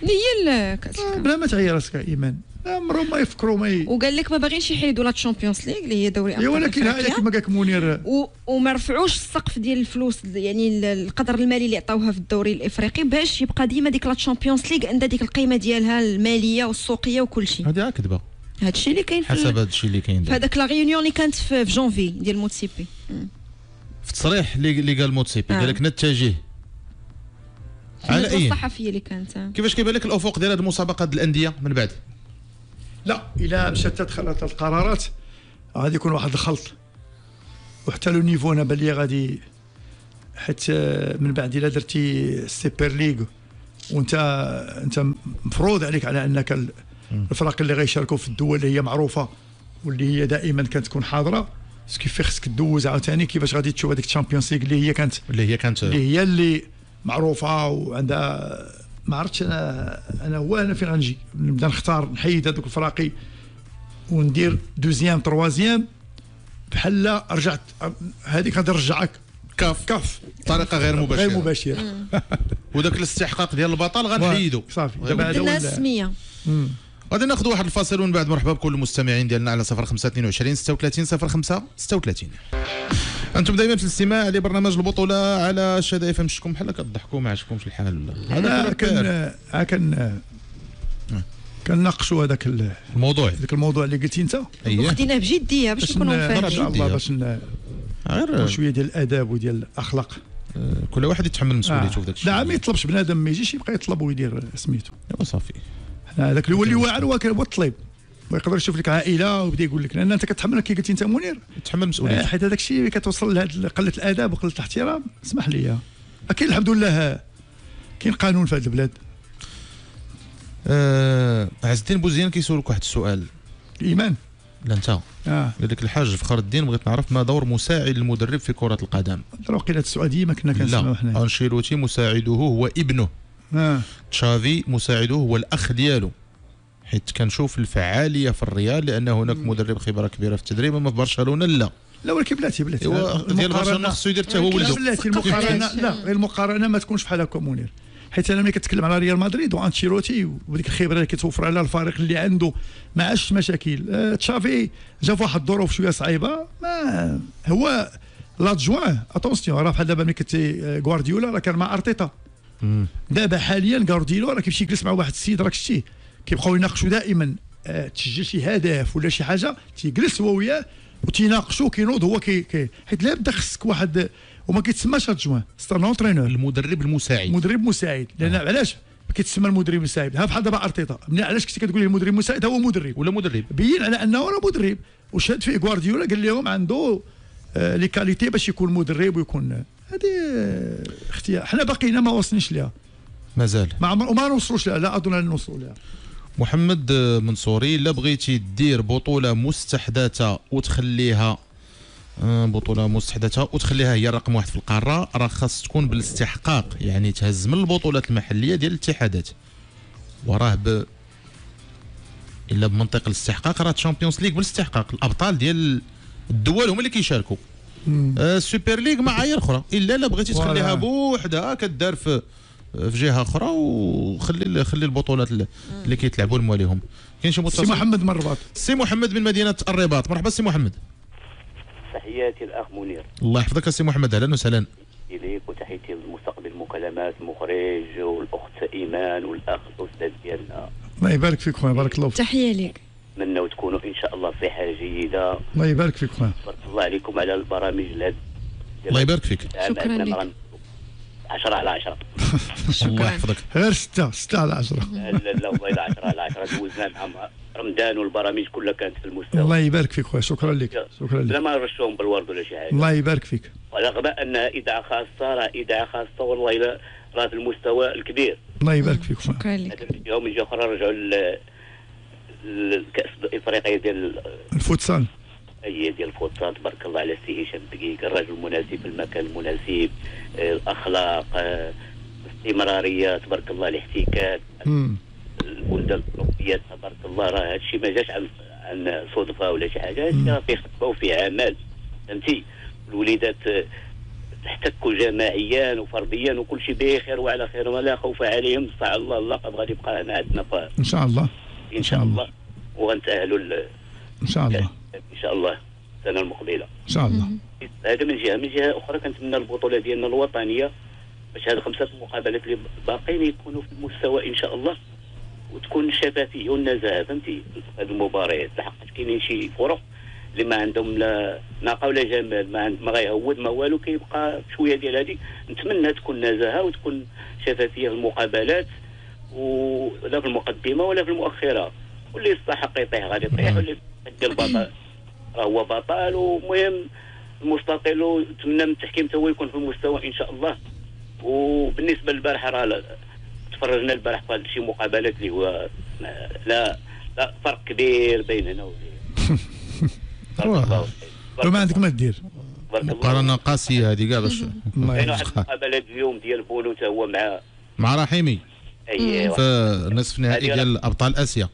اللي هي الكاس آه،. بلا ما تعيا راسك يا إيمان. عمرهم ما يفكروا ما ي... وقال لك ما باغينش يحيدوا لا تشامبيونز ليغ اللي هي دوري يا أبطال ولكن ها أفريقيا. كما قال لك منير. و... وما رفعوش السقف ديال الفلوس يعني ال- القدر المالي اللي عطاوها في الدوري الإفريقي باش يبقى ديما ديك لا تشامبيونز ليغ عندها ديك القيمة ديالها المالية والسوقية وكل شيء. هذه كذبه هذا الشيء اللي كاين في, حسب هذا الشيء اللي كاين في. هذاك la réunion اللي كانت في, في جونفي ديال موتسيبي في التصريح اللي قال موتسيبي آه. قال لك نتجه على اي الصحفية اللي كانت آه. كيفاش كيبان لك الأفق ديال هذه المسابقات الأندية من بعد؟ لا إلى مشات تدخلت القرارات غادي يكون واحد الخلط. وحتى le niveau أنا بان لي غادي حيت آه، من بعد إلا درتي السوبر ليغ وأنت أنت مفروض عليك على أنك ال- الفرق اللي غيشاركوا في الدول اللي هي معروفة واللي هي دائما كانت تكون حاضره كيف خصك تدوز عاوتاني كيفاش غادي تشوف هذيك الشامبيونز ليغ اللي هي كانت. اللي هي كانت. اللي هي اللي معروفة وعندها ما عرفتش أنا أنا هو أنا فين غنجي؟ نبدا نختار نحيد هذوك الفراقي وندير دوزيام تروازيام. بحال لا رجعت هذيك غادي نرجعك. كاف. كاف. بطريقه غير مباشرة. غير مباشرة. وذاك الاستحقاق ديال البطل غنحيدو. صافي. دابا هذا ولا السميه غادي ناخذ واحد الفاصل ومن بعد مرحبا بكل المستمعين ديالنا على 0522 36 05 36 أنتم دائما في الاستماع لبرنامج البطولة على شدا إف إم. شكون بحال كتضحكوا ما عجبكمش الحال ولا أنا هذا كان كان ها كان كنناقشوا هذاك ال- الموضوع. هذاك الموضوع اللي قلتي أنت؟ اييه وخدينا بجدية باش نكونوا ن- إن شاء فاهمين الله باش غير شوية ديال الأداب وديال الأخلاق. كل واحد يتحمل مسؤوليته في ذاك الشيء لا ما يطلبش بنادم ما يجيش يبقى يطلب ويدير سميتو. ايوا صافي. حنا هذاك اللي هو اللي واعر هو الطليب. ويقدر يشوف لك عائلة ويبدا يقول لك لأن أنت كتحمل كي قلتي أنت منير. يتحمل آه، مسؤوليته حيت هذاك الشيء كتوصل لهاد قلة الآداب وقلة الاحترام. اسمح لي. كاين الحمد لله. كاين قانون في هذه البلاد؟ آه عز الدين بوزيان كيسولك واحد السؤال. الإيمان. لا أنت. آه. قال لك الحاج فخر الدين بغيت نعرف ما دور مساعد المدرب في كرة القدم. راه وقيله السؤال ديما كنا كنسمعوا لا حنا أنشيلوتي مساعده هو ابنه. آه. تشافي مساعده هو الأخ ديالو. حيت كنشوف الفعالية في الريال لأن هناك مدرب خبرة كبيرة في التدريب أما في برشلونة لا. لا ولكن بلاتي بلاتي. ايوا ديال برشلونة خصو يدير حتى هو ولده بلاتي المقارنه. لا غير المقارنة ما تكونش بحال هكا منير. حيت أنا ملي كتكلم على ريال مدريد وأنشيلوتي وديك الخبرة اللي كتوفر على الفريق اللي عنده ما عادش مشاكل. آه، تشافي جا في واحد الظروف شوية صعيبة ما هو لادجوان اتونسيون راه بحال دابا ملي كنتي آه، غوارديولا راه كان مع أرتيتا. دابا حاليا غوارديولا راه كيمشي يجلس مع واحد السيد راك شتي كيبقاو يناقشوا دائما آه، تسجل شي هدف ولا شي حاجة تيجلس هو وياه وتيناقشوا كينوض هو كي, كي حيت لا بدا خصك واحد وما كيتسماش adjoint c'est un entraîneur المدرب المساعد. مدرب مساعد. لأن علاش؟ ما كيتسمى المدرب المساعد ها بحال دابا أرتيتا. علاش كنتي كتقول لي المدرب المساعد هو مدرب. ولا مدرب. بين على أنه راه مدرب. وشاد فيه غوارديولا قال لهم عنده آه، les qualités باش يكون مدرب ويكون هذه آه، اختيار. حنا باقينا ما وصلناش ليها. مازال. ما عمر وما نوصلوش لها لا أظن أن نوصلوا لها محمد منصوري لا بغيتي دير بطولة مستحدثة وتخليها آه، بطولة مستحدثة وتخليها هي رقم واحد في القارة راه خاص تكون بالاستحقاق يعني تهز من البطولات المحلية ديال الاتحادات. وراه ب إلا بمنطق الاستحقاق راه Champions League بالاستحقاق. الأبطال ديال الدول هما اللي كيشاركوا. ال Super League معايير أخرى. إلا لا بغيتي. تخليها بوحدها كدار في في جهة أخرى وخلي خلي البطولات اللي اللي كيتلعبوا لمواليهم. كاين شي سي متصل محمد من الرباط. سي محمد من مدينة الرباط. مرحبا سي محمد. تحياتي الاخ منير. الله يحفظك سي محمد. أهلا وسهلا. إليك وتحياتي للمستقبل المكالمات المخرج والأخت إيمان والأخ الأستاذ ديالنا الله يبارك فيك خويا بارك الله فيك. تحية لك. نتمنى تكونوا إن شاء الله في صحه جيدة. الله يبارك فيك خويا. بارك الله عليكم على البرامج الهاد الله يبارك فيك. شكراً لك. 10 على 10 الله شكرا يحفظك. غير ستة ستة على عشرة. لا لا والله 10 على 10 دوزنا مع رمضان والبرامج كلها كانت في المستوى. الله يبارك فيك خويا. شكرا لك. شكرا لا لك ما نرشوهم بالورد ولا شي حاجة الله يبارك فيك. ورغم انها اذاعه خاصة راه اذاعه خاصة والله لا راه في المستوى الكبير. الله يبارك فيك خويا. شكرا لك. ومن جهة أخرى رجعوا للكاس الافريقيه ديال الفوتسال هي ديال الفوتسال تبارك الله على سي هشام دقيق الرجل المناسب في المكان المناسب الأخلاق الاستمرارية تبارك الله الاحتكاك. البلدان الأوروبية تبارك الله راه هذا الشيء ما جاش عن عن صدفة ولا شي حاجة راه فيه خطبه وفيه عمل فهمتي؟ الوليدات تحتكوا جماعيا وفرديا وكل شيء بخير وعلى خير ولا خوف عليهم صع الله اللقب غادي يبقى هنا عندنا إن شاء الله. إن شاء الله. وغنتأهلوا إن شاء الله. إن شاء الله السنة المقبلة. إن شاء الله. هذا من جهة. من جهة أخرى كنتمنى البطولة ديالنا الوطنية. باش هذه الخمسه المقابلات اللي باقيين يكونوا في المستوى إن شاء الله. وتكون الشفافيه والنزاهه فهمتي؟ هذه المباريات لحقاش كاينين شي فرق اللي ما عندهم لا ناقه ولا جمال. ما, عند ما غيهود ما والو. كيبقى شوية ديال هذه نتمنى تكون نزاهة وتكون شفافية في المقابلات. ولا في المقدمة ولا في المؤخرة. واللي يستحق يطيح. غادي يطيح واللي يستحق البطل هو بطل ومهم. المستقل ونتمنى من التحكيم هو يكون في المستوى إن شاء الله. وبالنسبة للبارحه راه تفرجنا البارح في شي مقابلات اللي هو ما- لا لا فرق كبير بين هنا وهنا بارك الله فيك. وما عندك ما دير؟ بارك الله مقارنة قاسية هذه كاع باش كاين واحد المقابلات اليوم ديال بونو تا هو مع مع رحيمي. اي في نصف النهائي هذه ديال أبطال آسيا.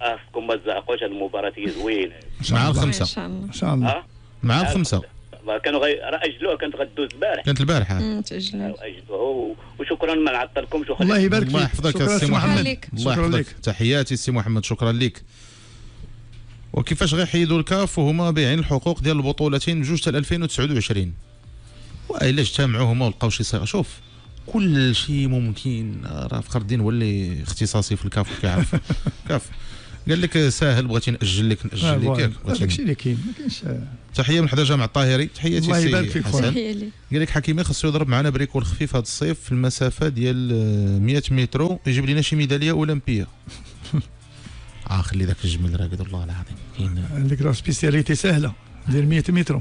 خاصكم ما تزعقوش هاد المباراه هي زوينه مع الله. الخمسة. إن شاء الله. إن شاء الله. ها؟ مع الخمسة. ما كانوا غي... راه اجلوها كانت غدوز البارح. كانت البارحة. و- وشكرا ما نعطلكمش الله يبارك الله فيك. يحفظك شكرا السي سي محمد. الله شكرا يحفظك لك. تحياتي سي محمد. شكرا لك. وكيفاش غيحيدوا الكاف وهما بايعين الحقوق ديال البطولتين بجوج تاع 2029 وإلا اجتمعوا هما ولقاو شي صيغة. شوف كل شيء ممكن. راه فخر الدين هو اللي اختصاصي في الكاف وكيعرف. كاف. قال لك ساهل بغيتي نأجل لك نأجل لك. ياك هذاك الشيء اللي كاين ما كاينش. تحية من حدا جامع الطاهري. تحياتي الله سي يبارك فيك قال لك حكيمي خاصو يضرب معنا bricole خفيف هذا الصيف في المسافة ديال آه، 100 مترو يجيب لنا شي ميدالية أولمبية. آه خلي ذاك الجمل راقد والله العظيم. كاين. عندك راه spécialité سهلة ديال 100 متر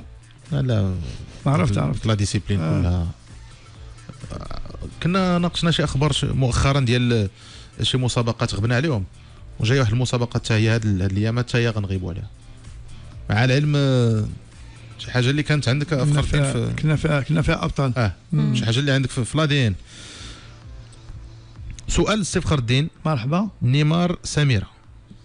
لا لا. ما عرفت عرفت. لا discipline آه. كلها. آه، كنا ناقشنا شي أخبار مؤخرا ديال شي مسابقات غبنا عليهم. وجاي واحد المسابقة حتى هي هاد ال- هاد الايامات حتى هي غنغيبوا عليها. مع العلم آه، شي حاجة اللي كانت عندك كنا فخرتين في كنا فيها كنا فيها أبطال. آه مم. شي حاجة اللي عندك في في l'ADN. سؤال السي فخر الدين مرحبا. نيمار سميرة.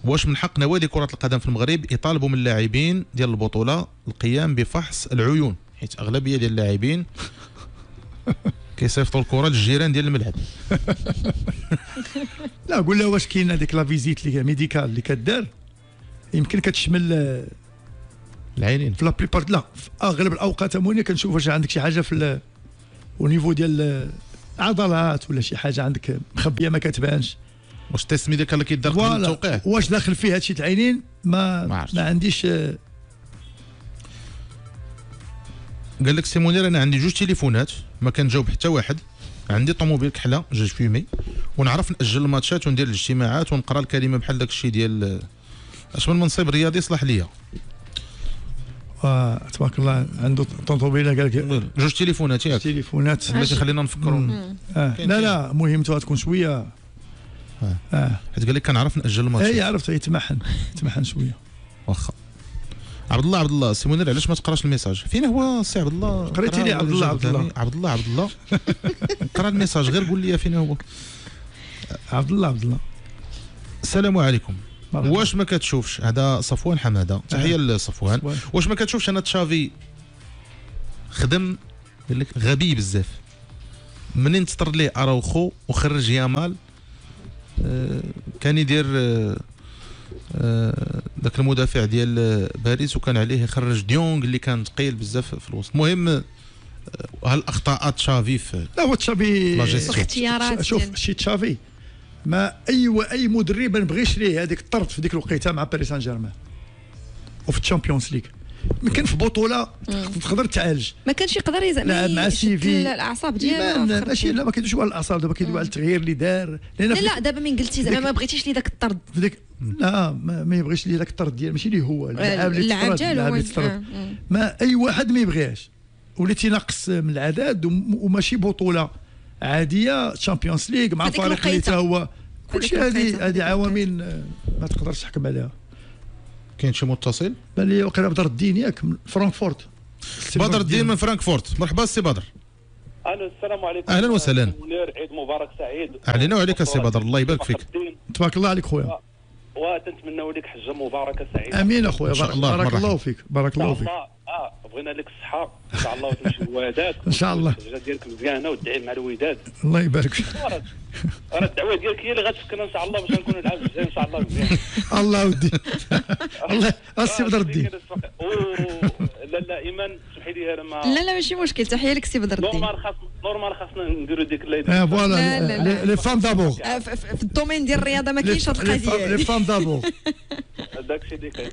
واش من حق نوادي كرة القدم في المغرب يطالبوا من اللاعبين ديال البطولة القيام بفحص العيون؟ حيت أغلبية ديال اللاعبين كيصيفطوا الكرة للجيران ديال الملعب. لا قول له واش كاين هذيك la visite médicale اللي كدار؟ يمكن كتشمل آه، العينين. في la plupart لا في أغلب الأوقات امونيه كنشوف واش عندك شي حاجة في au niveau ديال آه، العضلات ولا شي حاجة عندك مخبية ما كتبانش. واش ال test médical اللي كيدار التوقيع؟ واش داخل فيه هادشي العينين؟ ما ما. ما عنديش قال لك سي منير أنا عندي جوج تليفونات ما كنجاوب حتى واحد. عندي طوموبيل كحلة جاج fumé ونعرف نأجل الماتشات وندير الاجتماعات ونقرأ الكلمة بحال داك الشيء ديال أش من منصب رياضي صلاح ليا. آه، تبارك الله عنده طوموبيل قال لك جوج تليفونات ياك. تليفونات. التي خلينا نفكروا. آه. لا. لا مهمته تكون شوية. آه. آه. حيت قال لك كنعرف نأجل الماتشات. إي عرفت يتمحن يتمحن شوية. واخا. عبد الله عبد الله. سي منير علاش ما تقراش ال message؟ فين هو سي عبد الله؟ قريتي لي عبد الله، عبد الله. عبد الله عبد الله. قرا ال message غير قول لي فين هو. عبد الله عبد الله. السلام عليكم. مرحبا. واش ما كتشوفش؟ هذا صفوان حمادة. تحية لصفوان. صفوان. واش ما كتشوفش أنا تشافي خدم؟ قال لك غبي بزاف. منين تطر ليه أراوخو وخرج يامال آه، كان يدير آه، ذاك المدافع ديال آه، باريس وكان عليه يخرج ديونغ اللي كان ثقيل بزاف في الوسط. المهم آه، هل أخطاءات تشافي في لا هو تشافي. اختيارات شوف شي تشافي ما أي أي مدرب ما نبغيش ليه هذيك الطرد في ديك الوقيتة مع باريس سان جيرمان. وفي ال Champions League. يمكن في بطولة تقدر تعالج. ما كانش يقدر يزعم لاعب مع يشد سيفي الأعصاب ديالو ماشي. لا ما كيدويش على الأعصاب دابا كيدوي على التغيير اللي دار. لا في لا دابا من قلتي زعما ما بغيتيش لي داك الطرد. في لا ما, ما يبغيش لي داك الطرد ديال ماشي اللي هو اللاعب اللي تطرد،. آه،. ما أي واحد ما يبغيهاش. ولا تينقص من العدد وم- وماشي بطولة عادية Champions League مع فريق اللي هو. كلشي هذه هذه عوامل آه، ما تقدرش تحكم عليها. كاين شي متصل؟ بان لي وقيلا بدر الدين ياك من فرانكفورت. بدر الدين من فرانكفورت. مرحبا سي بدر. ألو السلام عليكم. أهلاً وسهلاً. منير عيد مبارك سعيد. علينا وعليك السي بدر الله يبارك فيك. تبارك الله عليك خويا. وتنتمنى لك حجة مباركة سعيدة. آمين اخويا إن شاء بارك, الله، بارك. الله فيك بارك الله فيك. الله. بغينا لك الصحة. إن شاء الله وتمشي الوداد إن شاء الله. الحجه ديالك مزيانة وتدعي مع الوداد الله يبارك فيك. راه الدعوة ديالك هي اللي غتسكن إن شاء الله باش نكونوا العام الجاي إن شاء الله مزيان. الله ودي الله السي بدر الدين. لا لا إيمان. سمحي لي أنا ما لا لا ماشي مشكل. تحية لك سي بدر الدين. normal خاص normal خاصنا نديروا ديك voilà. لا، لا، لا. les- femmes d'abord في- ال domaine ديال الرياضة ما كاينش هاد القضية. les. femmes d'abord الشيء اللي كاين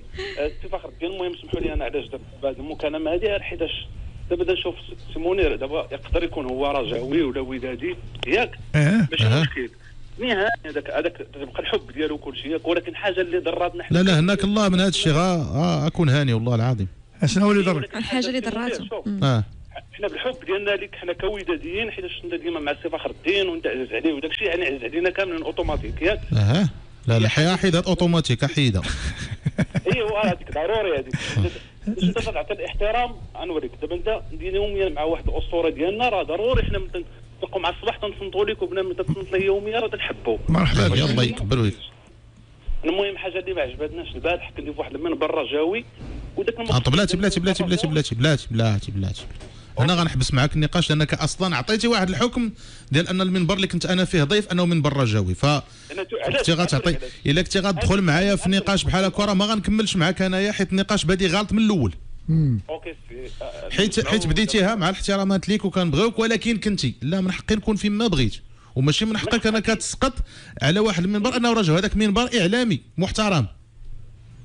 سي فخر الدين المهم سمحوا لي أنا علاش درت هذه المكالمه هذه حيتاش دابا دا نشوف سي منير دابا يقدر يكون هو رجاوي ولا ودادي ياك. آه ماشي أها. مشكل. نهاية هذاك هذاك تبقى الحب ديالو وكل شيء ولكن حاجة اللي ضراتنا حنا لا لا هناك الله من هذا الشيء. غا اكون هاني والله العظيم. شنو هو اللي ضرك الحاجة اللي ضراته مم. آه. حنا بالحب ديالنا ليك حنا كوداديين حيت كنا ديما مع السي فخر الدين وأنت عزيز عليه وداك الشيء يعني عزيز علينا كاملين أوتوماتيك ياك؟ أها. لا الحياة حيدات أوتوماتيك حيدة. ايوا هذيك ضروري هذيك. باش أنت تعطي الاحترام غنوريك دابا أنت ندير يوميا مع واحد الأسطورة ديالنا راه ضروري حنا نتلقوا مع الصباح تنصنتوا لك وبنادم تتصنت لي يوميا راه تنحبوا مرحبا بك يلا يكبر ويك المهم حاجة اللي ما عجبتناش البارح كنت في واحد المنبر رجاوي وداك آه، طب بلاتي بلاتي بلاتي بلاتي بلاتي بلاتي بلاتي بلاتي هنا غنحبس معاك النقاش لأنك أصلا عطيتي واحد الحكم ديال أن المنبر اللي كنت أنا فيه ضيف أنه منبر رجاوي ف كنتي غتعطي إلا كنتي غتدخل معايا في نقاش بحال هكا راه ما غنكملش معاك أنايا حيت النقاش بادي غلط من الأول. أوكي سي- آه، حيت حيت بديتيها مع الاحترامات ليك وكنبغيوك ولكن كنتي لا من حقي نكون فين ما بغيت. وماشي من حقك أنك تسقط على واحد المنبر أنه رجاوي. هذاك منبر إعلامي محترم.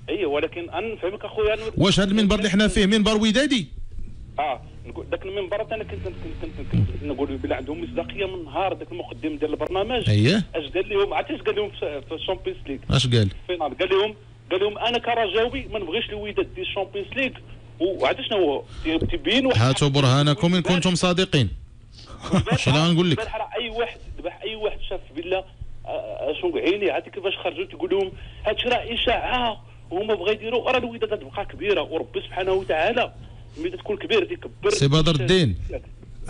أيوه ولكن أنا نفهمك أخويا واش هذا المنبر اللي حنا فيه؟ منبر ودادي. آه نقول ذاك المنبر أنا كنت كنت كنت, نقول بلا عندهم مصداقية من نهار ذاك المقدم ديال البرنامج. اييه أش قال لهم؟ عرفتي اش قال لهم في Champions League أش قال؟ قال لهم قال لهم أنا كرجاوي ما نبغيش الوداد ديال Champions League وعرفتي شنو هو؟ تبين هاتوا برهانكم إن كنتم صادقين. شنو غنقول لك؟ أي واحد دابا أي واحد شاف بالله شنو عيني عرفتي كيفاش خرجوا تقول لهم هادشي راه إشاعة. وهما بغا يديروا راه الوداد تبقى كبيرة. وربي سبحانه وتعالى ملي تكون كبير تيكبر سي بدر الدين.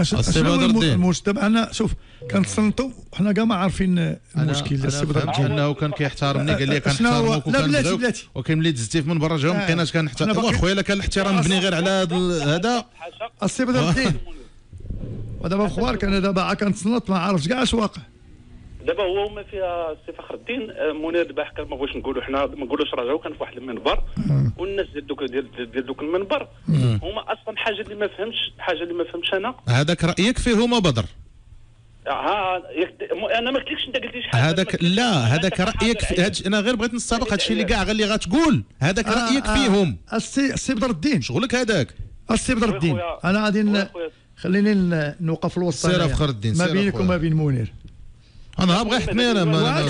السي هو بدر الدين. المشكل أنا شوف كنصنتوا حنا كاع ما عارفين المشكل. ديال السي بدر الدين. انه كان كيحترمني قال لي كنحترمك لا، بلاتي، بلاتي. وكاين ملي دزتي من برا جا ما. بقيناش كنحترم واخويا الا كان الاحترام مبني غير على هذا السي بدر الدين. ودابا بخبارك أنا دابا عا كنتصنت ما عارفش كاع اش واقع. دابا هو هما فيها السي فخر الدين آه، منير دابا حكى ما بغيتش نقولوا حنا ما نقولوش رجعوا كان في واحد المنبر والناس ديال دوك ديال ديال دوك المنبر. هما أصلا حاجة اللي ما فهمتش حاجة اللي ما فهمتش أنا. هذاك رأيك فيه هما بدر. ها يك- م- أنا ما قلتلكش أنت قلت لي شحال هذاك لا هذاك رأيك في أنا غير بغيت نستبق هادشي اللي كاع اللي غتقول. هذاك رأيك آه، آه. فيهم السي السي بدر الدين. شغلك هذاك. السي بدر الدين. أنا غادي ن- نوقف الوسط سير. فخر الدين، ما بينك. وما بين منير. أنا أبغى أنا ما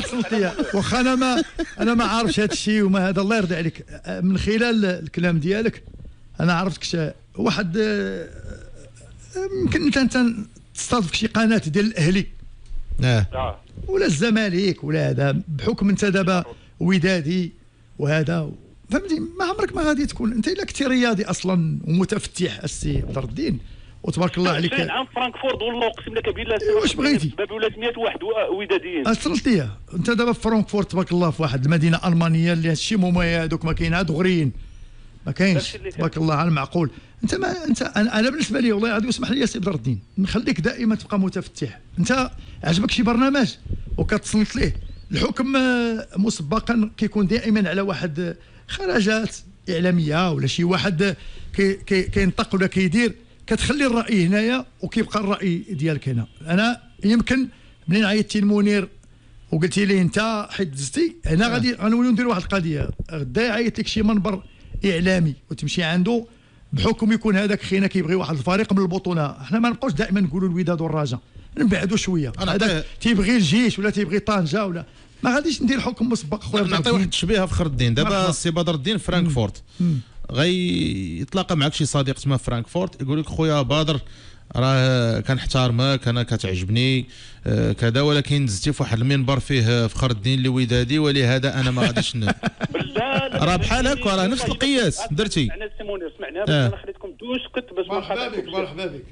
صلتي واخا أنا ما أنا ما عارفش هذا الشيء وما هذا الله يرضي عليك. من خلال الكلام ديالك أنا عرفتك واحد يمكن انت أنت تستضيف شي قناة ديال الأهلي. آه. آه ولا الزمالك ولا هذا بحكم أنت دابا ودادي وهذا. فهمتي ما عمرك ما غادي تكون أنت إلا كنتي رياضي أصلا ومتفتح السي بدر الدين. وتبارك الله عليك. عام فرانكفورت والله أقسم لك بالله إيه، واش بغيتي؟ باب ولا 100 واحد وداديين اصلت ليا. أنت دابا في فرانكفورت تبارك الله في واحد المدينة ألمانية اللي هادشي مومايا هذوك ما كاين عاد دغريين ما كاينش. تبارك الله على المعقول. أنت ما انت أنا, بالنسبة لي والله العظيم اسمح لي يا سي بدر الدين. نخليك دائما تبقى متفتح. أنت عجبك شي برنامج وكتصنت ليه؟ الحكم آه، مسبقا كيكون دائما على واحد آه، خرجات إعلامية ولا شي واحد آه، كي كي كينطق ولا كيدير. كتخلي الرأي هنايا وكيبقى الرأي ديالك هنا. أنا يمكن منين عيطتي لمنير وقلتي لي أنت حيت دزتي؟ هنا غادي غنوليو نديروا واحد القضية. غدا يعيط لك شي منبر إعلامي وتمشي عنده بحكم يكون هذاك خينا كيبغي واحد الفريق من البطولة. إحنا ما نبقاوش دائما نقولوا الوداد والرجاء نبعدوا شوية. هذاك تيبغي الجيش ولا تيبغي طنجة ولا ما غاديش ندير حكم مسبق خويا نعطي. واحد التشبيه فخر الدين دابا. السي بدر الدين فرانكفورت. غيتلاقى معك شي صديق تما في فرانكفورت يقول لك خويا بدر راه كنحترمك أنا كتعجبني آه، كذا ولكن دزتي في واحد المنبر فيه فخر الدين اللي ودادي ولهذا أنا ما غاديش راه بحال هكا، راه نفس القياس، درتي. سمعنا سيموني سمعنا آه. أنا خليتكم دوز سكت باش ما مرحبا بك. مرحبا بك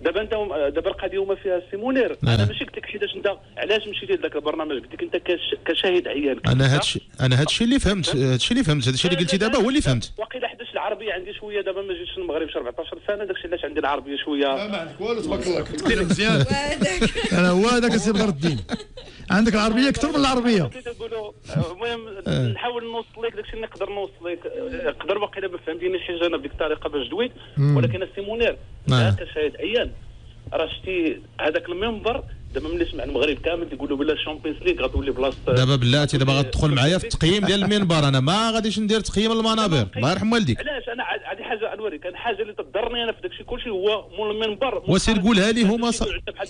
دابا انت دابا القضية هما فيها سي مونير. آه. أنا ماشي قلت لك حيتاش انت علاش مشيتي لذاك البرنامج قلت لك انت كش- كشاهد عيان. أنا. هادشي أنا هادشي اللي فهمت هادشي اللي فهمت هادشي اللي قلتي دابا هو اللي فهمت. واقيلا حداش العربية عندي شوية دابا ما جيتش المغرب شي 14 سنة داكشي علاش عندي العربية شوية. ما عندك والو تبارك الله. كثير مزيان. أنا هو هذاك السي بدر الدين. عندك العربية أكثر من العربية. تقولوا آه، المهم نحاول نوصل لك داكشي اللي نقدر نوصل لك آه، نقدر واقيلا ما فهمتينيش حاجة أنا بديك الطريقة باش دويت. ولكن السي مونير آه. انت كشاهد عيان. راه شتي هذاك المنبر دابا ملي سمع المغرب كامل تيقولوا بلا Champions League غتولي بلاصة. دابا بلاتي دابا غتدخل معايا في التقييم ديال المنبر. أنا ما غاديش ندير تقييم المنابر الله يرحم والديك. علاش؟ أنا هذه حاجة نوريك أنا حاجة اللي تضرني أنا في داكشي كلشي هو مول المنبر. وسير قولها ليهم أص...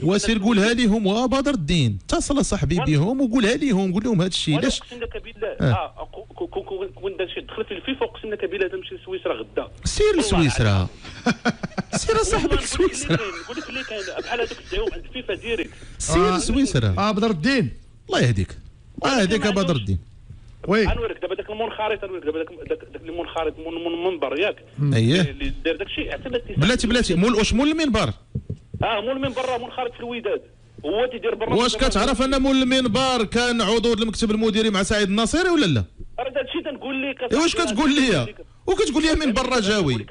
وسير قولها ليهم وبدر الدين. اتصل صاحبي بهم وقولها ليهم قول لهم هذا الشيء علاش أقسم لك بالله. آه. كو- كو- كون دار شي دخل في الفيفا أقسم لك بالله تمشي لسويسرا غدا. سير لسويسرا. سير صاحبك والله نقول لك اللي بحال هذوك الدعوه عند فيفا direct. سير لسويسرا آه بدر الدين. الله يهديك. الله يهديك يا بدر الدين. oui. غنوريك دابا داك المنخرط غنوريك دابا داك داك المنخرط من من المنبر ياك. اييه اللي دار داك الشيء اعتمد بلاتي بلاتي. مول واش مول المنبر؟ آه مول المنبر راه منخرط في الوداد. هو تيدير برنامج واش كتعرف أن مول المنبر كان عضو المكتب المديري مع سعيد الناصري ولا لا؟ راه هذا الشيء تنقول لك إيه واش كتقول لي. وكتقول لي منبر رجاوي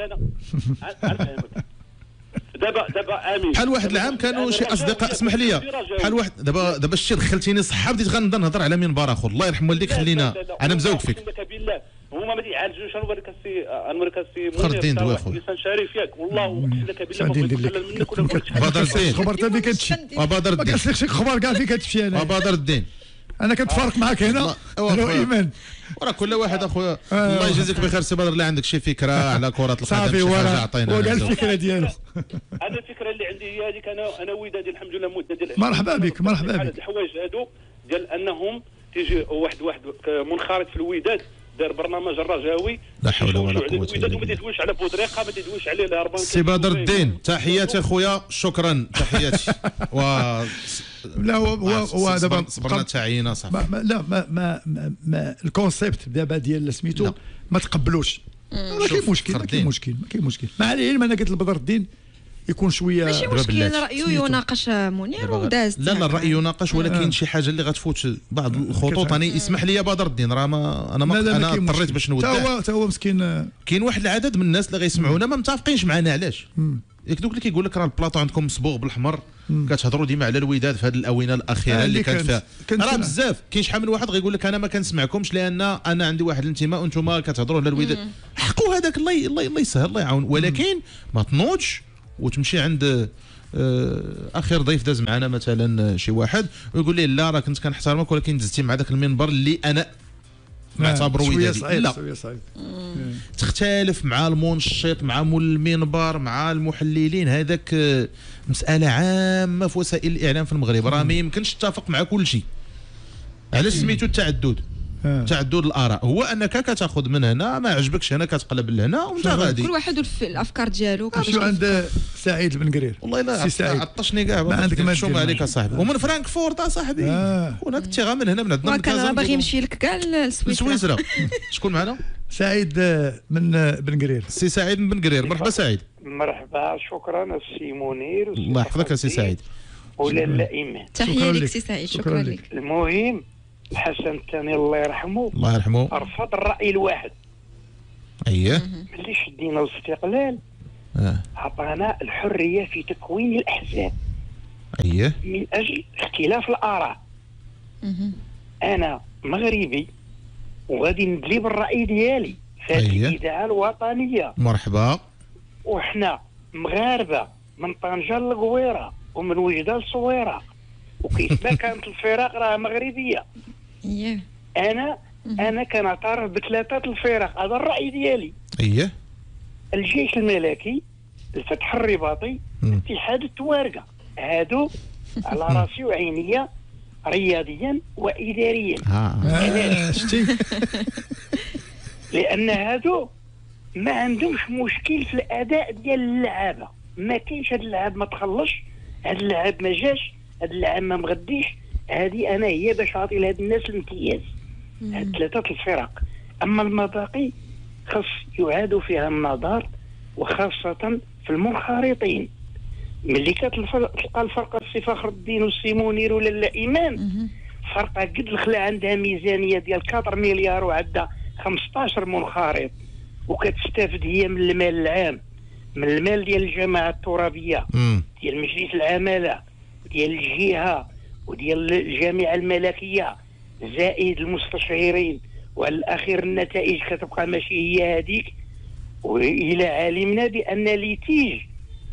دابا دابا أمين. بحال واحد العام كانوا شي أصدقاء اسمح لي. بحال واحد دابا دابا الشيء دخلتيني صحه بديت غنبدا نهضر على منبر اخر الله يرحم والديك خلينا. أنا مزوق فيك. هما ما تيعالجوش نوريك السي نوريك السي فخر الدين أخويا. إنسان شريف ياك. والله أقسم لك بالله ما نتكلم منك ولا بدر الدين خبرت بك كتمشي وبدر ما الدين كنسلكش خبر كاع فين كتمشي أنا وبدر الدين أنا كنتفارق معك هنا. الله- وراه كل واحد اخويا آه. الله يجازيك بخير سي بدر اللي عندك شي فكرة على كرة القدم صافي شي حاجة ورا عطينا أنا. الفكرة ديالو أنا الفكرة اللي عندي هي هذيك أنا أنا ودادي الحمد لله مده ديال مرحبا بك، مرحبا بك. الحوايج هادو ديال أنهم تيجي واحد واحد منخرط في الوداد دار برنامج الرجاوي. لا حول ولا الوداد وما بالله. تيدويش على بودريقة ما تيدويش عليه الهربان سي بدر الدين تحياتي أخويا شكرا تحياتي. و لا هو هو هو دابا صبر- صبرنا تعيينا صافي. ما ما لا ما ما, ما, ما الكونسيبت دابا ديال سميتو. ما تقبلوش. ما كاين مشكل ما كاين. مشكل ما كاين مشكل. مع العلم أنا قلت لبدر الدين يكون شوية ماشي مشكل. رايه. يناقش منير وداز لا لا الرأي يناقش ولكن آه. شي حاجة اللي غتفوت بعض الخطوط. كيفاش؟ أنا اسمح لي يا بدر الدين راه ما أنا ما أنا اضطريت. باش تا نودع هو تا هو مسكين آه، كاين واحد العدد من الناس اللي غيسمعونا ما متفقينش معنا علاش؟ ياك دوك اللي كيقول لك راه البلاطو عندكم مصبوغ بالاحمر كتهضروا ديما على الوداد في هذه الأونة الأخيرة آه، اللي اللي كانت فيها. راه. بزاف. كاين شحال من واحد غيقول لك أنا ما كنسمعكمش لأن أنا عندي واحد الانتماء وأنتم كتهضروا على الوداد. حقوا هذاك الله الله يسهل الله يعاون. ولكن ما تنوضش. وتمشي عند آه، آخر ضيف داز معنا مثلا شي واحد ويقول لي لا راه كنت كنحترمك ولكن دزتي مع ذاك المنبر اللي أنا معتبره شوية ودادي صعيب لا. شوية صعيب. تختلف مع المنشط مع مول المنبر مع المحللين. هذاك آه، مسألة عامة في وسائل الإعلام في المغرب. راه ما يمكنش تتفق مع كل شيء. علاش سميتو التعدد. آه. تعدد الآراء. هو أنك كتاخذ من هنا ما عجبكش هنا كتقلب لهنا وانت غادي. كل واحد الأفكار ديالو كيفاش شو عند سعيد بن قرير؟ والله لا سعيد. عطشني كاع. ما عندك ما شو دير ما عليك. أصاحبي. ومن فرانكفورت أصاحبي. آه. هناك تيغا من هنا من عندنا من كان باغي. يمشي لك كاع لسويسرا. لسويسرا. شكون معنا؟ سعيد آه، من آه، بن قرير. سي سعيد بن قرير. مرحبا سعيد. مرحبا شكرا السي منير الله يحفظك يا سي فخر الدين سعيد. ولالا ايمان تحية شكراً لك. سي سعيد شكراً. لك. المهم الحسن الثاني الله يرحمه. الله يرحمه. رفض الرأي الواحد. اييه ملي شدينا الاستقلال آه. عطانا الحرية في تكوين الأحزاب. اييه من أجل اختلاف الآراء. أنا مغربي وغادي ندلي بالرأي ديالي. في. الاذاعه الوطنية. مرحبا. وحنا مغاربة من طنجة للقويره ومن وجدة للصويره وكيتبان كانت الفرق راه مغربية. اييه أنا أنا كنعترف بثلاثة الفرق. هذا الرأي ديالي. اييه الجيش الملكي الفتح الرباطي. اتحاد التوارقه هادو على راسي وعينيا رياضيا واداريا. آه، شتي. لأن هادو ما عندهمش مشكل في الأداء ديال اللعابة. ما كاينش هاد اللعاب ما تخلصش هاد اللعاب ما جاش. هاد اللعاب ما مغديش هذه أنا هي باش اعطي لهاد الناس الامتياز. هاد ثلاثة الفرق. أما المباقي خص يعاد فيها النظر وخاصة في المنخرطين. ملي كتلفر- تلقى الفرقه السي فخر الدين والسي منير ولا لا إيمان. فرقه قد الخلا عندها ميزانية ديال 4 مليار وعندها 15 منخرط. وكتستافد هي من المال العام. من المال ديال الجماعة الترابية. ديال مجلس العمالة. وديال الجهة وديال الجامعة الملكية زائد المستشعرين. وعلى الاخير النتائج كتبقى ماشي هي هذيك. وإلى علمنا بأن ليتيج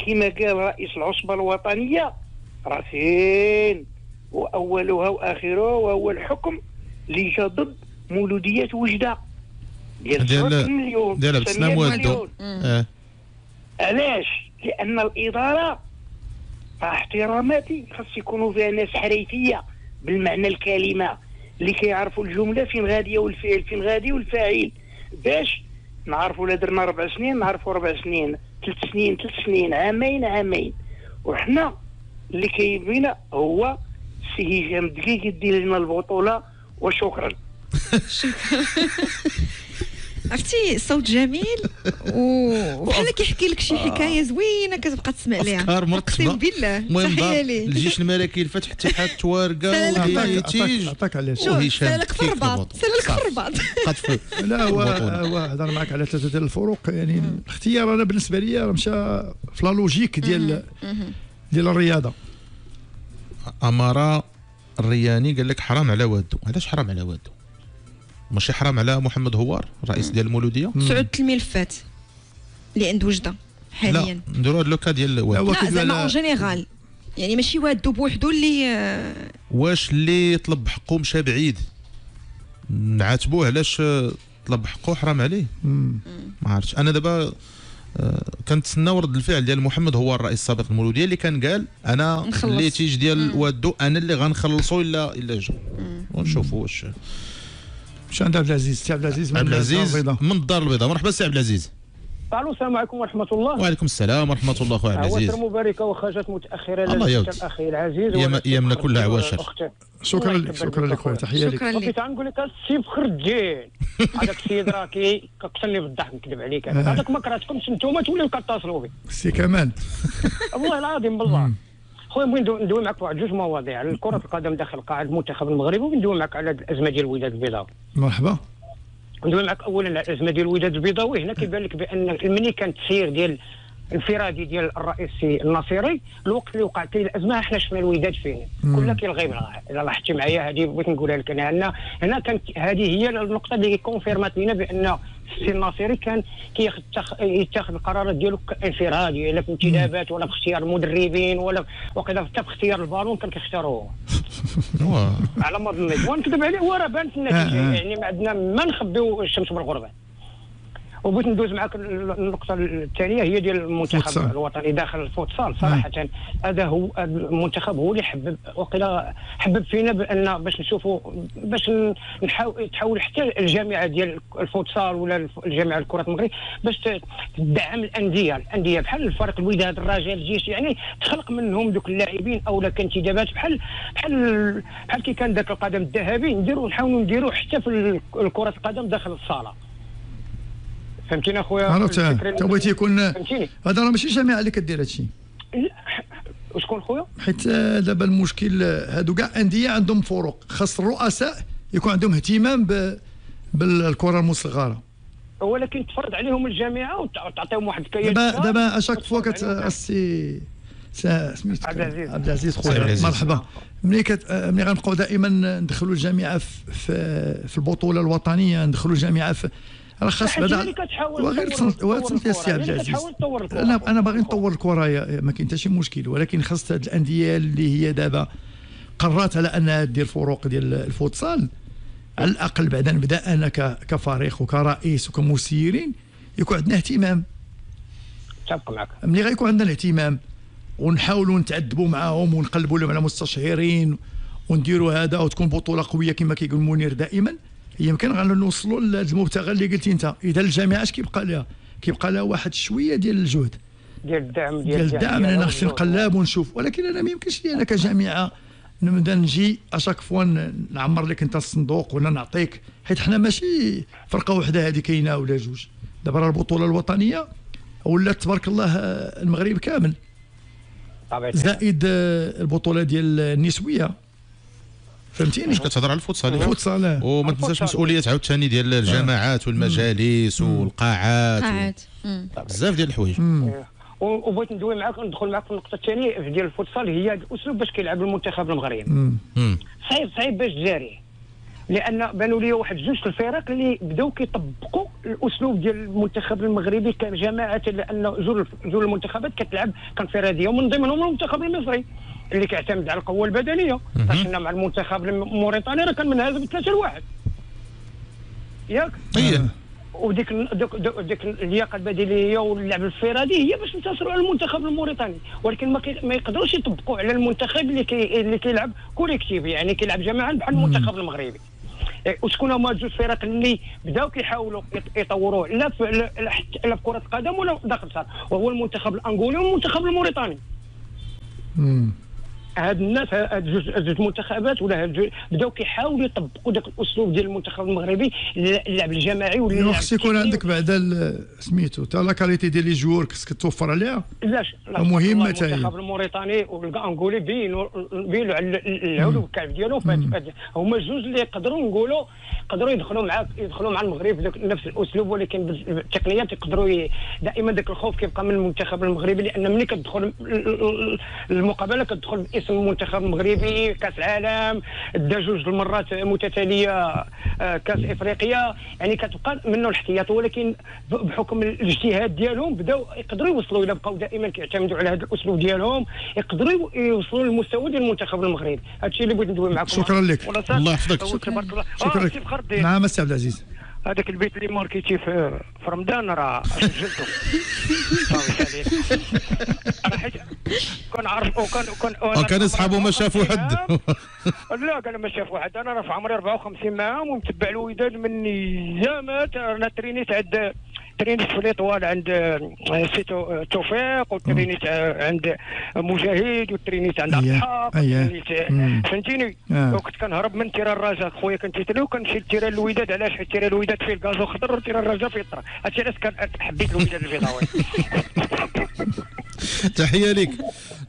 كما قال رئيس العصبة الوطنية راه فين وأولها واخرها وهو الحكم اللي جا ضد مولودية وجدة. ديال ديال- 7 مليون ديال عبد السلام 900 والدو مليون. آه. علاش؟ لأن الإدارة احتراماتي خاص يكونوا فيها ناس حريفية بالمعنى الكلمة اللي كيعرفوا الجملة فين غاديه والفعل فين غادي والفاعل باش نعرفوا لا درنا ربع سنين نعرفوا ربع سنين ثلاث سنين ثلاث سنين عامين عامين. وحنا اللي كيبينا هو سي هشام دقيق يدير لنا البطولة وشكرا. عرفتي الصوت جميل وبحال كيحكي لك شي حكاية زوينة كتبقى تسمع ليها. أفكار مركبه أقسم بالله تحيه ليه الجيش الملكي الفتح اتحاد التوارقه سلام. عطاك علاش سألك في الرباط. سألك في. الرباط لا هو. هو هضر معك على ثلاثة ديال الفروق. يعني الاختيار أنا بالنسبة لي راه مشى في لا لوجيك ديال ديال الرياضة. أمارة الرياني قال لك حرام على والده. علاش حرام على والده. ماشي حرام على محمد هوار الرئيس ديال المولودية؟ سعود الملفات اللي عند وجدة حاليا. لا نديروا هذا le cas ديال لا زعما en général يعني ماشي وادو بوحدو اللي آه، واش اللي طلب حقه مشى بعيد؟ نعاتبوه علاش طلب حقه حرام عليه. ما عرفتش. أنا دابا آه، كنتسناو رد الفعل ديال محمد هو الرئيس السابق المولودية اللي كان قال أنا تيجي ديال وادو أنا اللي غنخلصو الا إلا جا. ونشوفوا واش مش عند عبد العزيز. سي عبد العزيز من عبد العزيز. من الدار البيضاء. مرحبا سي عبد العزيز. ألو السلام عليكم ورحمة الله. وعليكم السلام ورحمة الله خويا عبد العزيز. عواشر مباركة وخرجت متأخرة الله أخي العزيز يا- ولا يا من الشيخ كل خرجت عواشر. شكرا لك شكرا لك خويا. تحية لك. شكرا لك. كنت غنقول لك السي فخر الدين هذاك السيد راه كي كقتلني بالضحك نكذب عليك. أنا. هذاك ما كرهتكمش انتوما توليو كتصلوا به سي كمال. والله العظيم بالله. خويا بغيت ندوي- معك واحد جوج مواضيع. على كره القدم داخل قاعه المنتخب المغربي وندوي معك على الازمه ديال الوداد البيضاوي. مرحبا. ندوي معك اولا على الازمه ديال الوداد البيضاوي. هنا كيبان لك بأن ملي كان التسيير ديال انفرادي ديال الرئيس الناصري الوقت اللي وقعت ليه الازمه حنا شفنا الوداد فين. كلها كيلغي منها اذا لاحظتي معايا هذه بغيت نقولها لك أنا. هنا هنا كانت هذه هي النقطة اللي confirm ات لنا بأن السي الناصري كان. يتخذ القرارات ديالو انفرادي لا في انتدابات ولا في اختيار المدربين ولا وكذا حتى في اختيار البالون كان كيختاروا على ما ظنيت ونكذب عليه هو راه بان في النتيجة آه، آه. يعني ما عندنا ما نخبيو الشمس بالغربة وبغيت ندوز معك النقطة الثانية هي ديال المنتخب. الوطني داخل الفوتسال. صراحة هذا هو المنتخب هو اللي حبب وقيلا حبب فينا بأن باش نشوفوا باش نحاول تحول حتى الجامعة ديال الفوتسال ولا الجامعة الكرة المغرب باش تدعم الأندية. الأندية بحال الفريق الوداد الرجاء الجيش يعني تخلق منهم دوك اللاعبين أو لا كانتدابات. بحال بحال بحال كي كان ذاك القدم الذهبي نديروا نحاولوا نديروا حتى في الكرة القدم داخل الصالة. فهمتيني اخويا عرفت الفكرة اللي- انت بغيتي يكون هذا راه ماشي جامعه اللي كدير هادشي لا، وشكون خويا حيت دابا المشكل هادو كاع انديه عندهم فروق خاص الرؤساء يكون عندهم اهتمام ب بالكره المصغره ولكن تفرض عليهم الجامعة وتعطيهم واحد الكيان دابا دابا à chaque fois كت. السي سميتو عبد العزيز. عبد العزيز خويا. مرحبا ملي كت ملي غنبقاو دائما ندخلوا الجامعة في في, في البطوله الوطنيه ندخلوا الجامعة في راه خاص بعدا وغير تطور- تصنت تطور تصنت يا سي الكرة، عبد اللي العزيز. أنا أنا باغي نطور الكره يا- ما كاين حتى شي مشكل ولكن خاص هاد الأندية اللي هي دابا قررت على أنها دير فروق ديال الفوتسال على الأقل بعدا نبدأ أنا كفريق وكرئيس وكمسيرين يكون عندنا اهتمام. أتفق معك. ملي غيكون عندنا الاهتمام ونحاولوا نتعذبوا معاهم ونقلبوا لهم على مستشهرين ونديروا هذا وتكون بطولة قوية كما كيقول منير دائما يمكن غنوصلوا للمبتغى اللي قلتي انت. إذا الجامعة اش كيبقى لها؟ كيبقى لها واحد شوية ديال الجهد. ديال الدعم ديال الدعم أنا خصني نقلب ونشوف. ولكن أنا ما يمكنش لي أنا كجامعة نبدا نجي اشاك فوا نعمر لك أنت الصندوق ولا نعطيك. حيت حنا ماشي فرقة وحدة هذه كاينة ولا جوج. دابا راه البطولة الوطنية ولات تبارك الله المغرب كامل. زائد آه، البطولة ديال النسوية. فهمتيني؟ واش كتهضر على الفوتسال؟ الفوتسال. وما تنساش. مسؤوليه عاوتاني ديال الجامعات والمجالس والقاعات. بزاف ديال الحوايج. وبغيت ندوي معاك ندخل معاك في النقطة الثانية في ديال الفوتسال هي الأسلوب باش كيلعب المنتخب المغربي. صعيب صعيب باش تجاريه لأن بانوا لي واحد جوج الفرق اللي بداو كيطبقوا الأسلوب ديال المنتخب المغربي كجماعة لأن جوج جوج المنتخبات كتلعب كونفدراليه ومن ضمنهم المنتخب المصري. اللي كيعتمد على القوة البدنية. فاحنا مع المنتخب الموريتاني راه كان منهزم 3 لواحد ياك؟ طيب. وديك ديك, ديك, ديك اللياقة البدنيه واللعب الانفرادي هي باش ننتصروا على المنتخب الموريتاني. ولكن ما, ما يقدروش يطبقوا على المنتخب اللي كي اللي كيلعب collectif يعني كيلعب جماعا بحال المنتخب المغربي. إيه، وشكون هما جوج فرق اللي بداو كيحاولوا يط- يطوروه لا في لا- في كرة القدم ولا داخل وهو المنتخب الأنغولي والمنتخب الموريتاني. هاد الناس هاد جوج منتخبات ولا هاد بداو كيحاولوا يطبقوا داك الأسلوب ديال المنتخب المغربي اللعب الجماعي واللعب خص يكون. عندك بعدا سميتو تا la qualité ديال les joueurs خصك توفر عليها لاش لا مهمة والله تا هي. المنتخب الموريتاني والأنغولي بينوا بينوا على ال- العلو الكعب ديالهم هما جوج اللي يقدروا نقولوا يقدروا يدخلوا معاك يدخلوا مع المغرب بداك نفس الأسلوب ولكن بالتقنيات يقدروا. دائما ذاك الخوف كيبقى من المنتخب المغربي لأن ملي كتدخل ال- ال- المقابلة كتدخل باسم المنتخب المغربي كاس العالم دا جوج المرات متتالية آه، كاس إفريقيا يعني كتبقى منه الاحتياط ولكن بحكم الاجتهاد ديالهم بداو يقدروا يوصلوا إلى بقاو دائما كيعتمدوا على هذا الأسلوب ديالهم يقدروا يوصلوا للمستوى ديال المنتخب المغربي هذا الشيء اللي بغيت ندوي معكم شكراً لك. الله يحفظك. شكرا آه، لك الدين. نعم السي عبد العزيز هذاك البيت اللي ماركيتي في في رمضان راه سجلته. أنا حيت كنعرف وكان وكان وكان أصحابه ما شافوا حد. لا قال ما شاف واحد أنا راه في عمري 54 معاهم ومتبع الوداد من ايامات أنا ترينيت عند ترينيت في L'Étoile عند آه، سي تو- توفيق وترينيت آه، عند مجاهد وترينيت عند عبد الحق. وترينيت. آه، فهمتيني؟ آه. وكنت كنهرب من terrain الرجاء خويا كان تيتري وكنمشي ل terrain الوداد. علاش حيت terrain الوداد فيه ال gazon خضر و terrain الرجاء فيه التراب. هادشي علاش كان حبيت الوداد البيضاوي تحية لك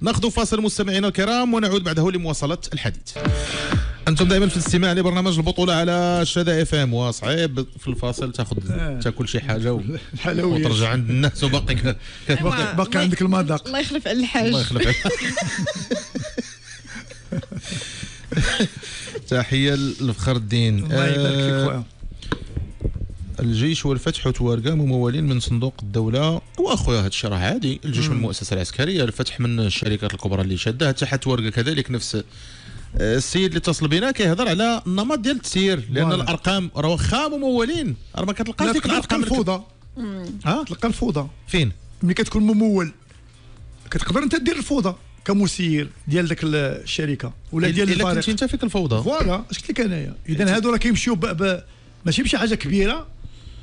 ناخذ فاصل مستمعينا الكرام ونعود بعده لمواصلة الحديث. أنتم دائما في الاستماع لبرنامج البطولة على شدا إف إم وصعيب. في الفاصل تاخذ آه. تأكل شي حاجة و... الحلويات وترجع عند الناس وباقي ك- باقي, باقي عندك المذاق. الله يخلف على الحاج. الله يخلف عليك. تحية لفخر الدين الله يبارك فيك آه، خويا الجيش والفتح وتوارقه ممولين من صندوق الدولة. وأخويا هذا الشيء راه عادي. الجيش من المؤسسه العسكرية الفتح من الشركات الكبرى اللي شادها حتى حتى توارقه كذلك نفس السيد اللي اتصل بنا كيهضر على النمط ديال التسيير لأن فوالا. الأرقام راه واخا ممولين راه ما كتلقاش ديك تلقى الأرقام الفوضى. ها؟ تلقى الفوضى. فين؟ ملي كتكون ممول كتقدر أنت دير الفوضى كمسير ديال ديك الشركة ولا ديال إلا كنتي الفريق أنت فيك الفوضى. voilà أش قلت لك أنايا؟ اذا هادو راه كيمشيو ب- ب- ماشي بشي حاجة كبيرة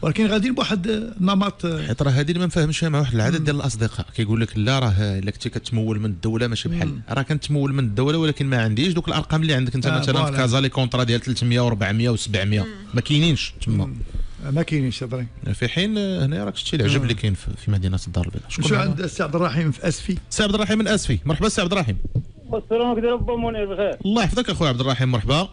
ولكن غاديين بواحد النمط حيت راه هذه اللي ما مفهمش مع واحد العدد ديال الأصدقاء. كيقول لك لا راه إلا كنتي كتمول من الدولة ماشي بحال. راه كنتمول من الدولة ولكن ما عنديش دوك الأرقام اللي عندك. أنت آه، مثلا في. كازا les contrats ديال 300 و400 و700 ما كاينينش تما. ما كاينينش هضري في حين آه، هنا راك شتي العجب اللي كاين في في مدينة الدار البيضاء. شو شكون عند السي عبد الرحيم في أسفي؟ سي عبد الرحيم من أسفي. مرحبا سي عبد الرحيم. السلام عليكم با منير بخير الله يحفظك أخويا عبد الرحيم مرحبا.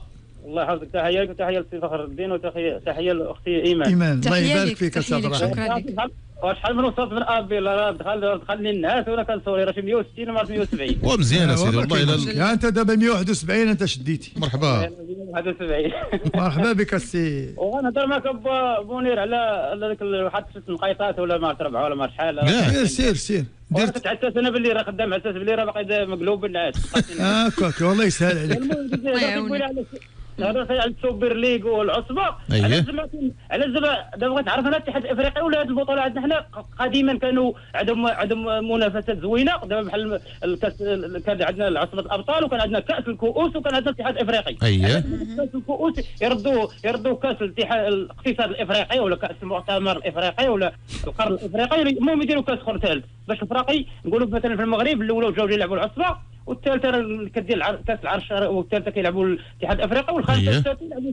الله يحفظك تحية لك وتحية للسي فخر الدين وتحيه تحية لأختي إيمان. إيمان. الله تحية يبارك لك، فيك تحية لك، الرحيم شكرا لك. وشحال من وصلت من أبي لا دخل دخلني الناس وأنا كنصوري. راه شي 160 ولا 170 ومزيان سيدي. والله إلا أنت دابا 171 أنت شديتي. مرحبا. 71 مرحبا بك السي وغنهضر معك با منير على على ذاك واحد ست نقيطات ولا ما ربعة ولا ما شحال. سير سير. سير دير كتعسس أنا باللي راه خدام عساس باللي راه باقي مقلوب الناس هاكاك والله يسهل عليك. هذا على السوبر ليغ والعصبة. أيه. على زعما على زعما دابا بغيت نعرف أنا الاتحاد الافريقي ولا هذه البطولة عندنا حنا قديما كانوا عندهم عندهم منافسات زوينة. دابا بحال الكاس كان عندنا العصبة الأبطال وكان عندنا كاس الكؤوس وكان عندنا الاتحاد الإفريقي. اييه كاس الكؤوس يردوا يردوا كاس الاتحاد الاقتصاد الإفريقي ولا كاس المؤتمر الإفريقي ولا القرن الإفريقي. المهم يديروا كاس آخر ثالث. باش الفراقي نقولوا مثلا في المغرب الأولى جاو يلعبوا العصبة والثالثة كدير كاس العرش والثالثة كيلعبوا الاتحاد الإفريقي أيه.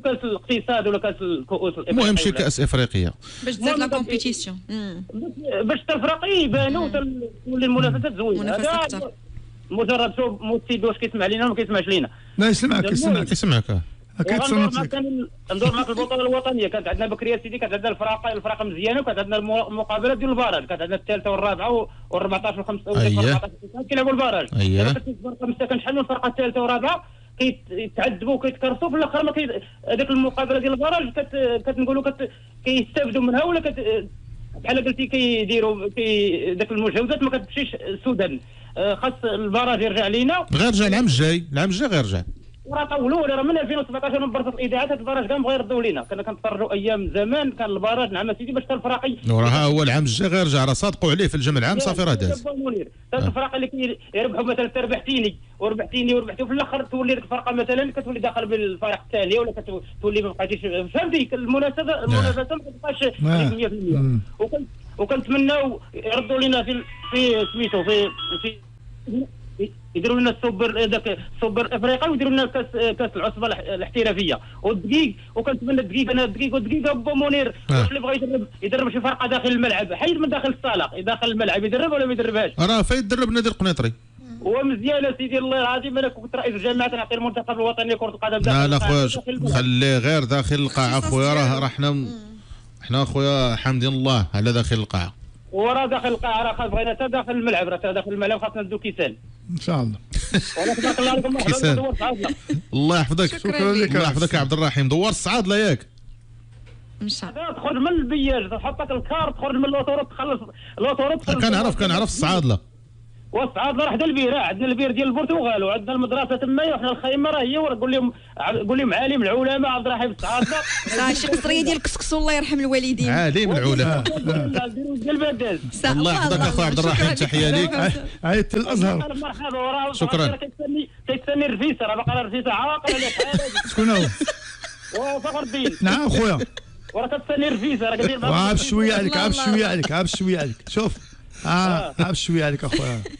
كأس الاقتصاد ولا كأس الكؤوس المهم شي كأس إفريقية. باش تزاد la compétition باش التفرقي يبانوا تولي المنافسات زوينة. مجرد شوف موتي واش كيسمع لينا ولا ما كيسمعش لينا. لا يسمعك يسمعك كيسمعك. هكا وغندور تصنت معك لك. كان- ندور معك البطولة الوطنية. كانت عندنا بكريه سيدي كانت عندنا الفراقه الفراقه مزيانة وكانت عندنا المقابلات ديال البراج كانت عندنا الثالثة والرابعة وال14 والخمسه. وال14 كيلعبوا البراج كتشوف الفرقة مساكن شحال من فرقه الثالثة والرابعة؟ كيتعذبوا وكيتكرسوا في الآخر ما هذيك المقابلة ديال البراج كت... كتنقولوا كت... كيستافدوا منها ولا كت... بحال قلتي كيديروا كي ذاك المجاوزات ما كتمشيش سودا آه، خاص البراج يرجع لينا. غير رجع العام الجاي العام الجاي غير رجع وراه طولوا راه من 2017 من برصه الاذاعات البراج كان بغا يردوا لينا كنا كنتفرجوا أيام زمان كان البراج نعم سيدي باش الفراقي وراه ها هو العام الجاي غير رجع راه صادقوا عليه في الجمع العام صافي راه داز الفرق اللي كيربحوا مثلا ربحتيني وربحتيني وربحتي وفي الآخر تولي ديك الفرقة مثلا كتولي داخل بالفريق الثانية ولا كتولي ما بقيتيش فهمتي؟ المنافسة المنافسة ما كتبقاش نعم. 100% وكن- وكنتمناو يردوا لنا في في سميتو في في يديروا لنا السوبر ذاك السوبر الافريقي ويديروا لنا كاس كاس العصبة الاح- الاحترافية. والدقيق وكنتمنى الدقيق أنا الدقيق والدقيق با منير. آه. واش اللي بغى يدرب يدرب شي فرقة داخل الملعب. حيد من داخل الصالة داخل الملعب يدرب ولا ما يدربهاش؟ راه فايت درب نادي القنيطري. ومزيان سيدي الله العظيم. أنا كنت رئيس الجامعة نعطي المنتخب الوطني لكره القدم داخل لا لا خويا. خليه غير داخل القاعة خويا راه. راه حنا حنا خويا حامدين الله على داخل القاعة. وراه داخل القاعة راه بغينا حتى داخل الملعب راه حتى داخل الملعب خاصنا ندو كيسان. إن شاء الله. الله الله يحفظك. شكرا لك. الله يحفظك يا عبد الرحيم. دور الصعاد لا ياك. مشى تخرج من البياج. تحطك الكار تخرج من اللوطورات تخلص اللوطورات تخلص كنعرف كنعرف الصعادله وصعادنا راه حدا البير عندنا البير ديال البرتغال وعندنا المدرسة تمايا وحنا الخيمه راه هي قول لهم قول لهم عالم العلماء عبد الرحيم الصعادنا صافي شي قصرية ديال الكسكس الله يرحم الوالدين. عالم العلماء. الله يحفظك اخويا عبد الرحيم. تحية ليك. عيدت الأزهر. مرحبا وراه شكراً. كيتسني الرفيسة راه باقي الرفيسة عاقل عليك شكون هو؟ وفخر الدين. نعم خويا. وراه كتسني الرفيسة راه كدير وعاب شوية عليك عاب. شوية عليك عاب شوية عليك. شوف. آه عاب شوية عليك أخويا.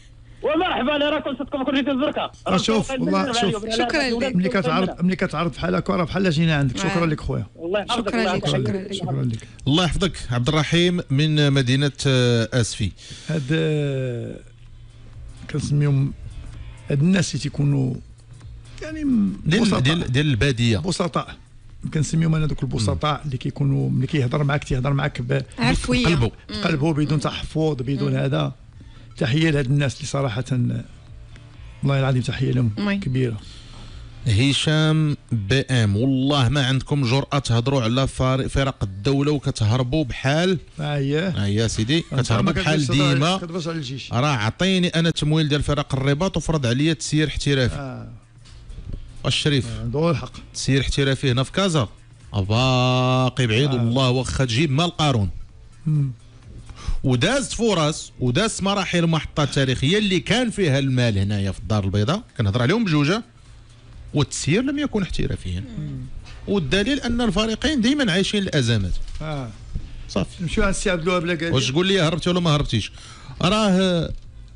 ومرحبا أنا راه كنت صدقكم كنت جيت الزرقاء. راه شوف، والله شوف. شكراً لك. ملي كتعرض ملي كتعرض بحال هكا راه بحال جينا عندك. شكرا لك خويا. الله يحفظك شكراً الله لك، يحفظك. شكراً لك. شكرا لك. الله يحفظك. عبد الرحيم من مدينة آه، آسفي. هاد آه، كنسميهم هاد الناس اللي تيكونوا يعني ديال ديال البادية. بسطاء. كنسميهم أنا دوك البسطاء اللي كيكونوا ملي كيهضر معاك تيهضر معاك ب- عفويه قلبه بقلبه بدون تحفظ بدون هذا. تحية لهاد الناس اللي صراحة والله العظيم تحية لهم. كبيرة. هشام بي ام والله ما عندكم جرأة تهضروا على فار- فرق الدولة وكتهربوا بحال؟ هي يا سيدي كتهربوا بحال ديما. راه عطيني أنا تمويل ديال فرق الرباط وفرض عليا تسيير احترافي آه. الشريف. عنده الحق. تسيير احترافي هنا في كازا. باقي بعيد آه. والله واخا تجيب مال قارون. ودازت فرص ودازت مراحل محطات تاريخية اللي كان فيها المال هنايا في الدار البيضاء. كنهضر عليهم بجوجة. والتسيير لم يكن احترافيا. والدليل أن الفريقين دائما عايشين الأزمات. آه. صافي. نمشيو على السي عبد الوهاب لا واش تقول لي هربتي ولا ما هربتيش؟ راه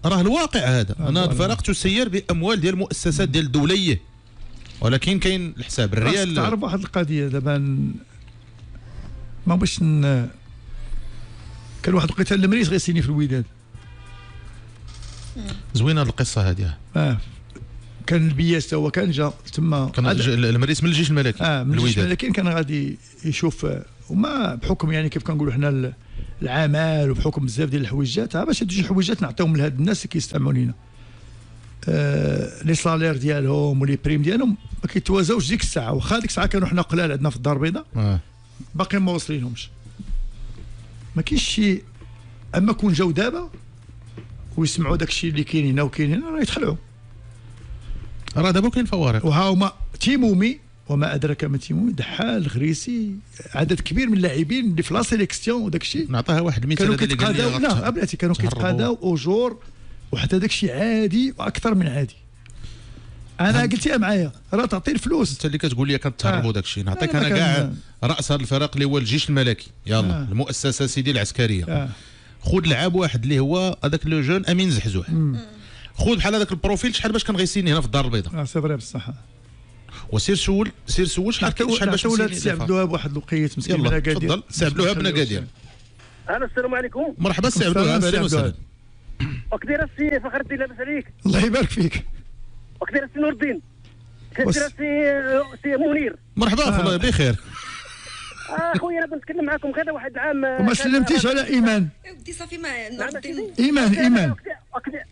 راه الواقع هذا. أنا والله. الفرق تسير بأموال ديال المؤسسات ديال الدولية. ولكن كاين الحساب الريال تعرف واحد القضية دابا ما باش ن... كان واحد الوقيته المريس غيسيني في الوداد. زوينة القصة هذه. آه. كان البياس تا هو كان جا تما كان المريس من الجيش الملكي آه من الجيش لكن كان غادي يشوف آه، وما بحكم يعني كيف كنقولوا حنا ال- العمل وبحكم بزاف ديال الحويجات ها باش هاد جوج الحويجات نعطيهم لهاد الناس اللي كيستعملوا لينا. آه les salaires ديالهم و les primes ديالهم ما كيتوازاوش ديك الساعة. واخا ديك الساعة كانوا حنا قلال عندنا في الدار البيضاء. آه. باقي ما واصلينهمش ما كاينش شي أما كون جاو دابا ويسمعوا داك الشيء اللي كاين هنا وكاين هنا راه يتخلعوا. راه دابا كاين فوارق. وها هما تيمومي وما أدراك ما تيمومي بحال غريسي عدد كبير من اللاعبين اللي في la sélection وداك الشيء نعطيها واحد المثال كانوا كيتقاداو لا بلاتي كانوا. كيتقاداو اوجور وحتى داك الشيء عادي وأكثر من عادي. أنا قلتيها معايا راه تعطي الفلوس. أنت اللي كتقول لي كتهربوا آه. داك الشيء نعطيك أنا كاع رأس هذا الفريق اللي هو الجيش الملكي. يلا آه. المؤسسة سيدي العسكرية. آه. خذ لعاب واحد اللي هو هذاك le jeune أمين زحزوح. خذ بحال هذاك ال profil شحال باش كان غيسيني هنا في الدار البيضاء. آه c'est vrai بصح. وسير سول سير سول شحال حتى شحال باش ولاد دافع. عبد الوهاب واحد الوقيت مسكين يلا. تفضل. سي عبد الوهاب بن اكادير ألو السلام عليكم. مرحبا سي عبد الوهاب. سي أهلا وسهلا. وكدير السي فخر الدين لاباس عليك. الله يبارك فيك. وكدير السي نور الدين. كدير السي سي منير. مرحبا آه. بخير. آه، اخويا أنا بغيت نتكلم معكم غدا واحد العام آه، وما سلمتيش على إيمان. ودي صافي ما نور الدين. إيمان إيمان.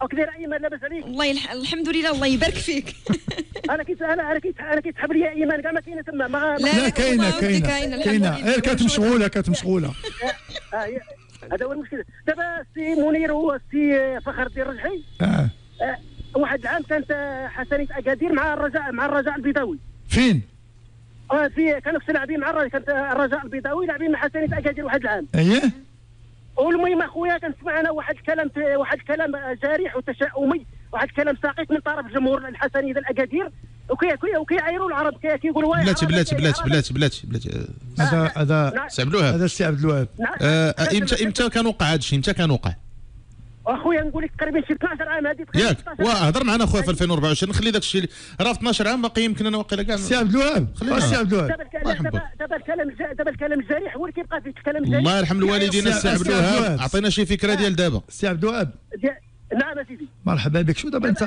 وكدير- إيمان لاباس عليك. والله. الحمد لله الله يبارك فيك. أنا كيت أنا أنا كيت أنا كيتحب لي إيمان كاع ما كاينة تما ما لا، كاينة كاينة. كاينة. غير كانت مشغولة كانت مشغولة. آه، هذا هو المشكل. دابا السي منير والسي فخر الدين الرجحي آه. آه، واحد العام كانت حسنيه أكادير مع الرجاء مع الرجاء البيضاوي. فين؟ آه في كانوا لاعبين مع الرجاء كانت الرجاء البيضاوي لاعبين مع حسنيه أكادير واحد العام. أييه؟ والمهم أخويا كنسمع أنا واحد الكلام واحد الكلام جارح وتشاؤمي واحد الكلام ساقط من طرف جمهور الحسنيه ديال اكادير وكي كي وكيعايروا العرب كي- كيقولوا بلاتي بلاتي كي- بلاتي. بلاتي بلاتي بلاتي. هذا هذا نعم. سي عبد الوهاب. هذا السي عبد الوهاب. نعم. آه، آه، إمتى إمتى كان وقع هذا الشيء؟ إمتى كان وقع؟ أخويا نقول لك تقريبا شي 12 عام هذه ياك. وهضر معنا أخويا في 2024 نخلي داك الشيء راه في 12 عام باقي يمكن أنا واقيلا كاع. السي عبد الوهاب. خلينا. السي عبد الوهاب. دابا الكلام دابا الكلام الجارح هو اللي كيبقى فيك الكلام الجارح الله يرحم الوالدين السي- عبد الوهاب. الوهاب. عطينا شي فكرة ديال دابا. السي عبد الوهاب. نعم سيدي مرحبا بك. شو دابا انت؟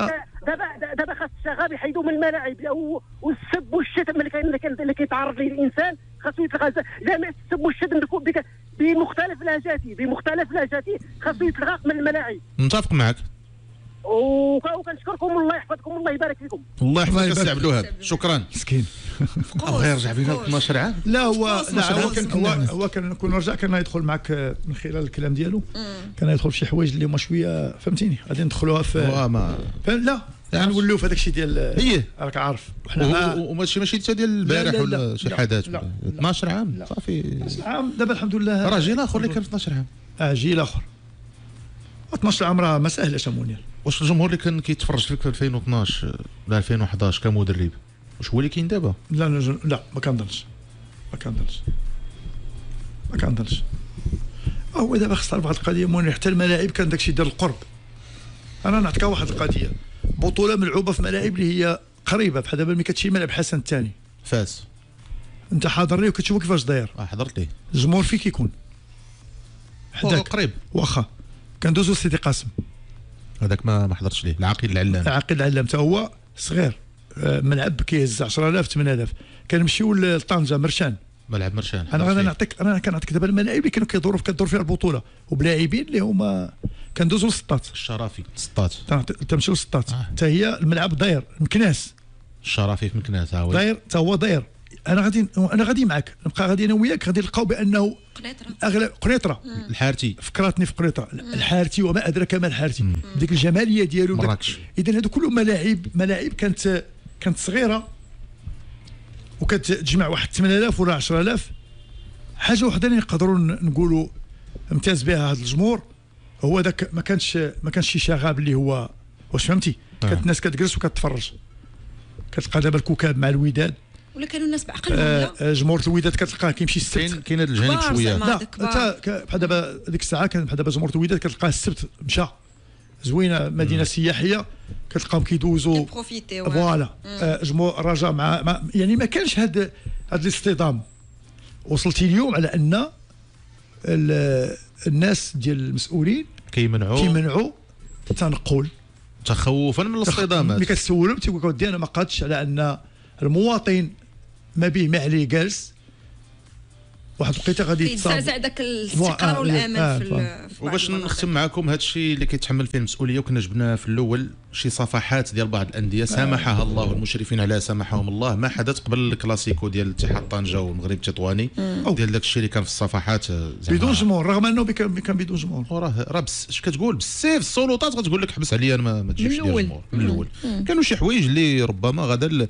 دابا دابا خاص الشغاب يحيدوا من الملاعب. والسب والشتم اللي كاين اللي كان- اللي كيتعرض ليه الانسان خاصو يتلغى جميع السب والشتم بمختلف لهجاته بمختلف لهجاته خاصو يتلغى من الملاعب. نتفق معك. وكنشكركم الله يحفظكم الله يبارك فيكم. الله يحفظك السي عبد الوهاب. شكرا. مسكين. بغى يرجع فينا 12 عام لا هو لا هو كان هو, هو كان كون رجع كان يدخل معك آه، من خلال الكلام ديالو. كان يدخل في شي حوايج اللي هما شوية فهمتيني؟ غادي ندخلوها في هو ما فهم- لا يعني نولوا في هذاك الشيء ديال هي. راك عارف. وحنا وماشي ماشي حتى ديال البارح لا، لا، ولا شي حدث لا. 12 عام. صافي. عام دابا الحمد لله. راه جيل آخر اللي كان في 12 عام. آه جيل آخر. 12 عام راه ما سهلاش منير واش الجمهور اللي كان كيتفرج فيك في 2012 ولا 2011 كمدرب واش هو اللي كاين دابا؟ لا لا لا ما كنظنش. ما كنظنش. ما كنظنش. هو دابا خص تعرف واحد القضية منير حتى الملاعب كان داكشي ديال القرب. أنا نعطيك واحد القضية. بطولة ملعوبة في ملاعب اللي هي قريبة بحال دابا ملي كتمشي ملعب حسن الثاني. فاس أنت حاضر ليه وكتشوفو كيفاش داير. آه حضرت ليه الجمهور فين كيكون حداك. قريب. واخا. كندوزو سيدي قاسم. هذاك ما ما حضرتش ليه. العقيل العلام عقيل العلام حتى هو صغير. آه، ملعب كيهز 10000 8000 كنمشيو لطنجة مرشان. ملعب مرشان. أنا غادي فيه. نعطيك أنا كنعطيك دابا الملاعب اللي كانوا كيدوروا كدور فيها البطولة. وبلاعبين اللي هما كندوزو للسطات الشرافي سطات تنعطي- تمشيو للسطات آه. حتى هي الملعب داير مكناس. الشرافي في مكناس ها هو. داير حتى هو داير. أنا غادي أنا غادي معك نبقى غادي أنا وياك. غادي نلقاو بأنه قنيطرة. اغلب قنيطرة. الحارتي. فكرتني في قنيطرة. الحارتي وما أدراك ما الحارتي. بديك الجمالية ديالو. مراكش. إذا هادو كلهم ملاعب. ملاعب كانت كانت صغيرة. وكتجمع واحد 8000 ولا 10000 حاجة وحدة اللي نقدروا نقولوا امتاز بها هذا الجمهور. هو ذاك ما كانش ما كانش شي شغاب اللي هو واش فهمتي؟ كانت الناس كتجلس وكتفرج. كتلقى دابا الكوكاب مع الوداد. ولا كانوا الناس بعقلهم آه لا آه، جمهور الوداد كتلقاه كيمشي السبت كاين كاين هذا الجانب شوية. لا ك- بحال دابا ديك الساعة كان بحال دابا جمهور الوداد كتلقاه السبت مشى. زوينة مدينة سياحية كتلقاهم كيدوزوا voilà. آه، جمهور الرجاء مع, مع يعني ما كانش هاد هاد الاصطدام. وصلتي اليوم على أن ال- الناس ديال المسؤولين كيمنعوا. كيمنعوا التنقل. تخوفا من ملي الاصطدامات. كتسولهم تيقول لك ودي أنا ما قادش على أن المواطن ما به ما عليه جالس. واحد الوقيته غادي كيتزعزع يتصاب ذاك الاستقرار آه، والامان آه، في ال- في وباش. نختم معكم هذا الشيء اللي كيتحمل فيه المسؤولية وكنا جبنا في الأول شي صفحات ديال بعض الأندية سامحها الله والمشرفين عليها سامحهم الله ما حدث قبل الكلاسيكو ديال اتحاد طنجة والمغرب التطواني. ديال داك الشيء اللي كان في الصفحات آه، بدون جمهور رغم أنه كان بدون جمهور. وراه راه اش كتقول؟ بزاف السلطات غتقول لك حبس عليا أنا ما, ما تجيبش من. الجمهور من الأول. كانوا شي حوايج اللي ربما غدا ال-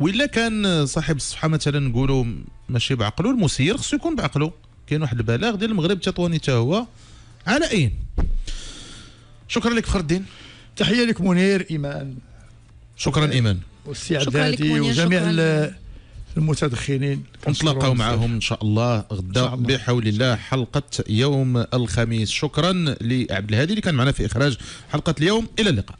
وإلا كان صاحب الصفحة مثلا نقولوا ماشي بعقله المسير خصو يكون بعقله. كاين واحد البلاغ ديال المغرب التطواني حتى هو على أين. شكرا لك فخر الدين تحية لك منير إيمان. شكرا إيمان. والسي عدادي وجميع شكراً. ال- المتدخلين ونتلاقاو كنشكرهم معهم إن شاء الله غدا شاء الله. بحول الله حلقة يوم الخميس. شكرا لعبد الهادي اللي كان معنا في إخراج حلقة اليوم. إلى اللقاء.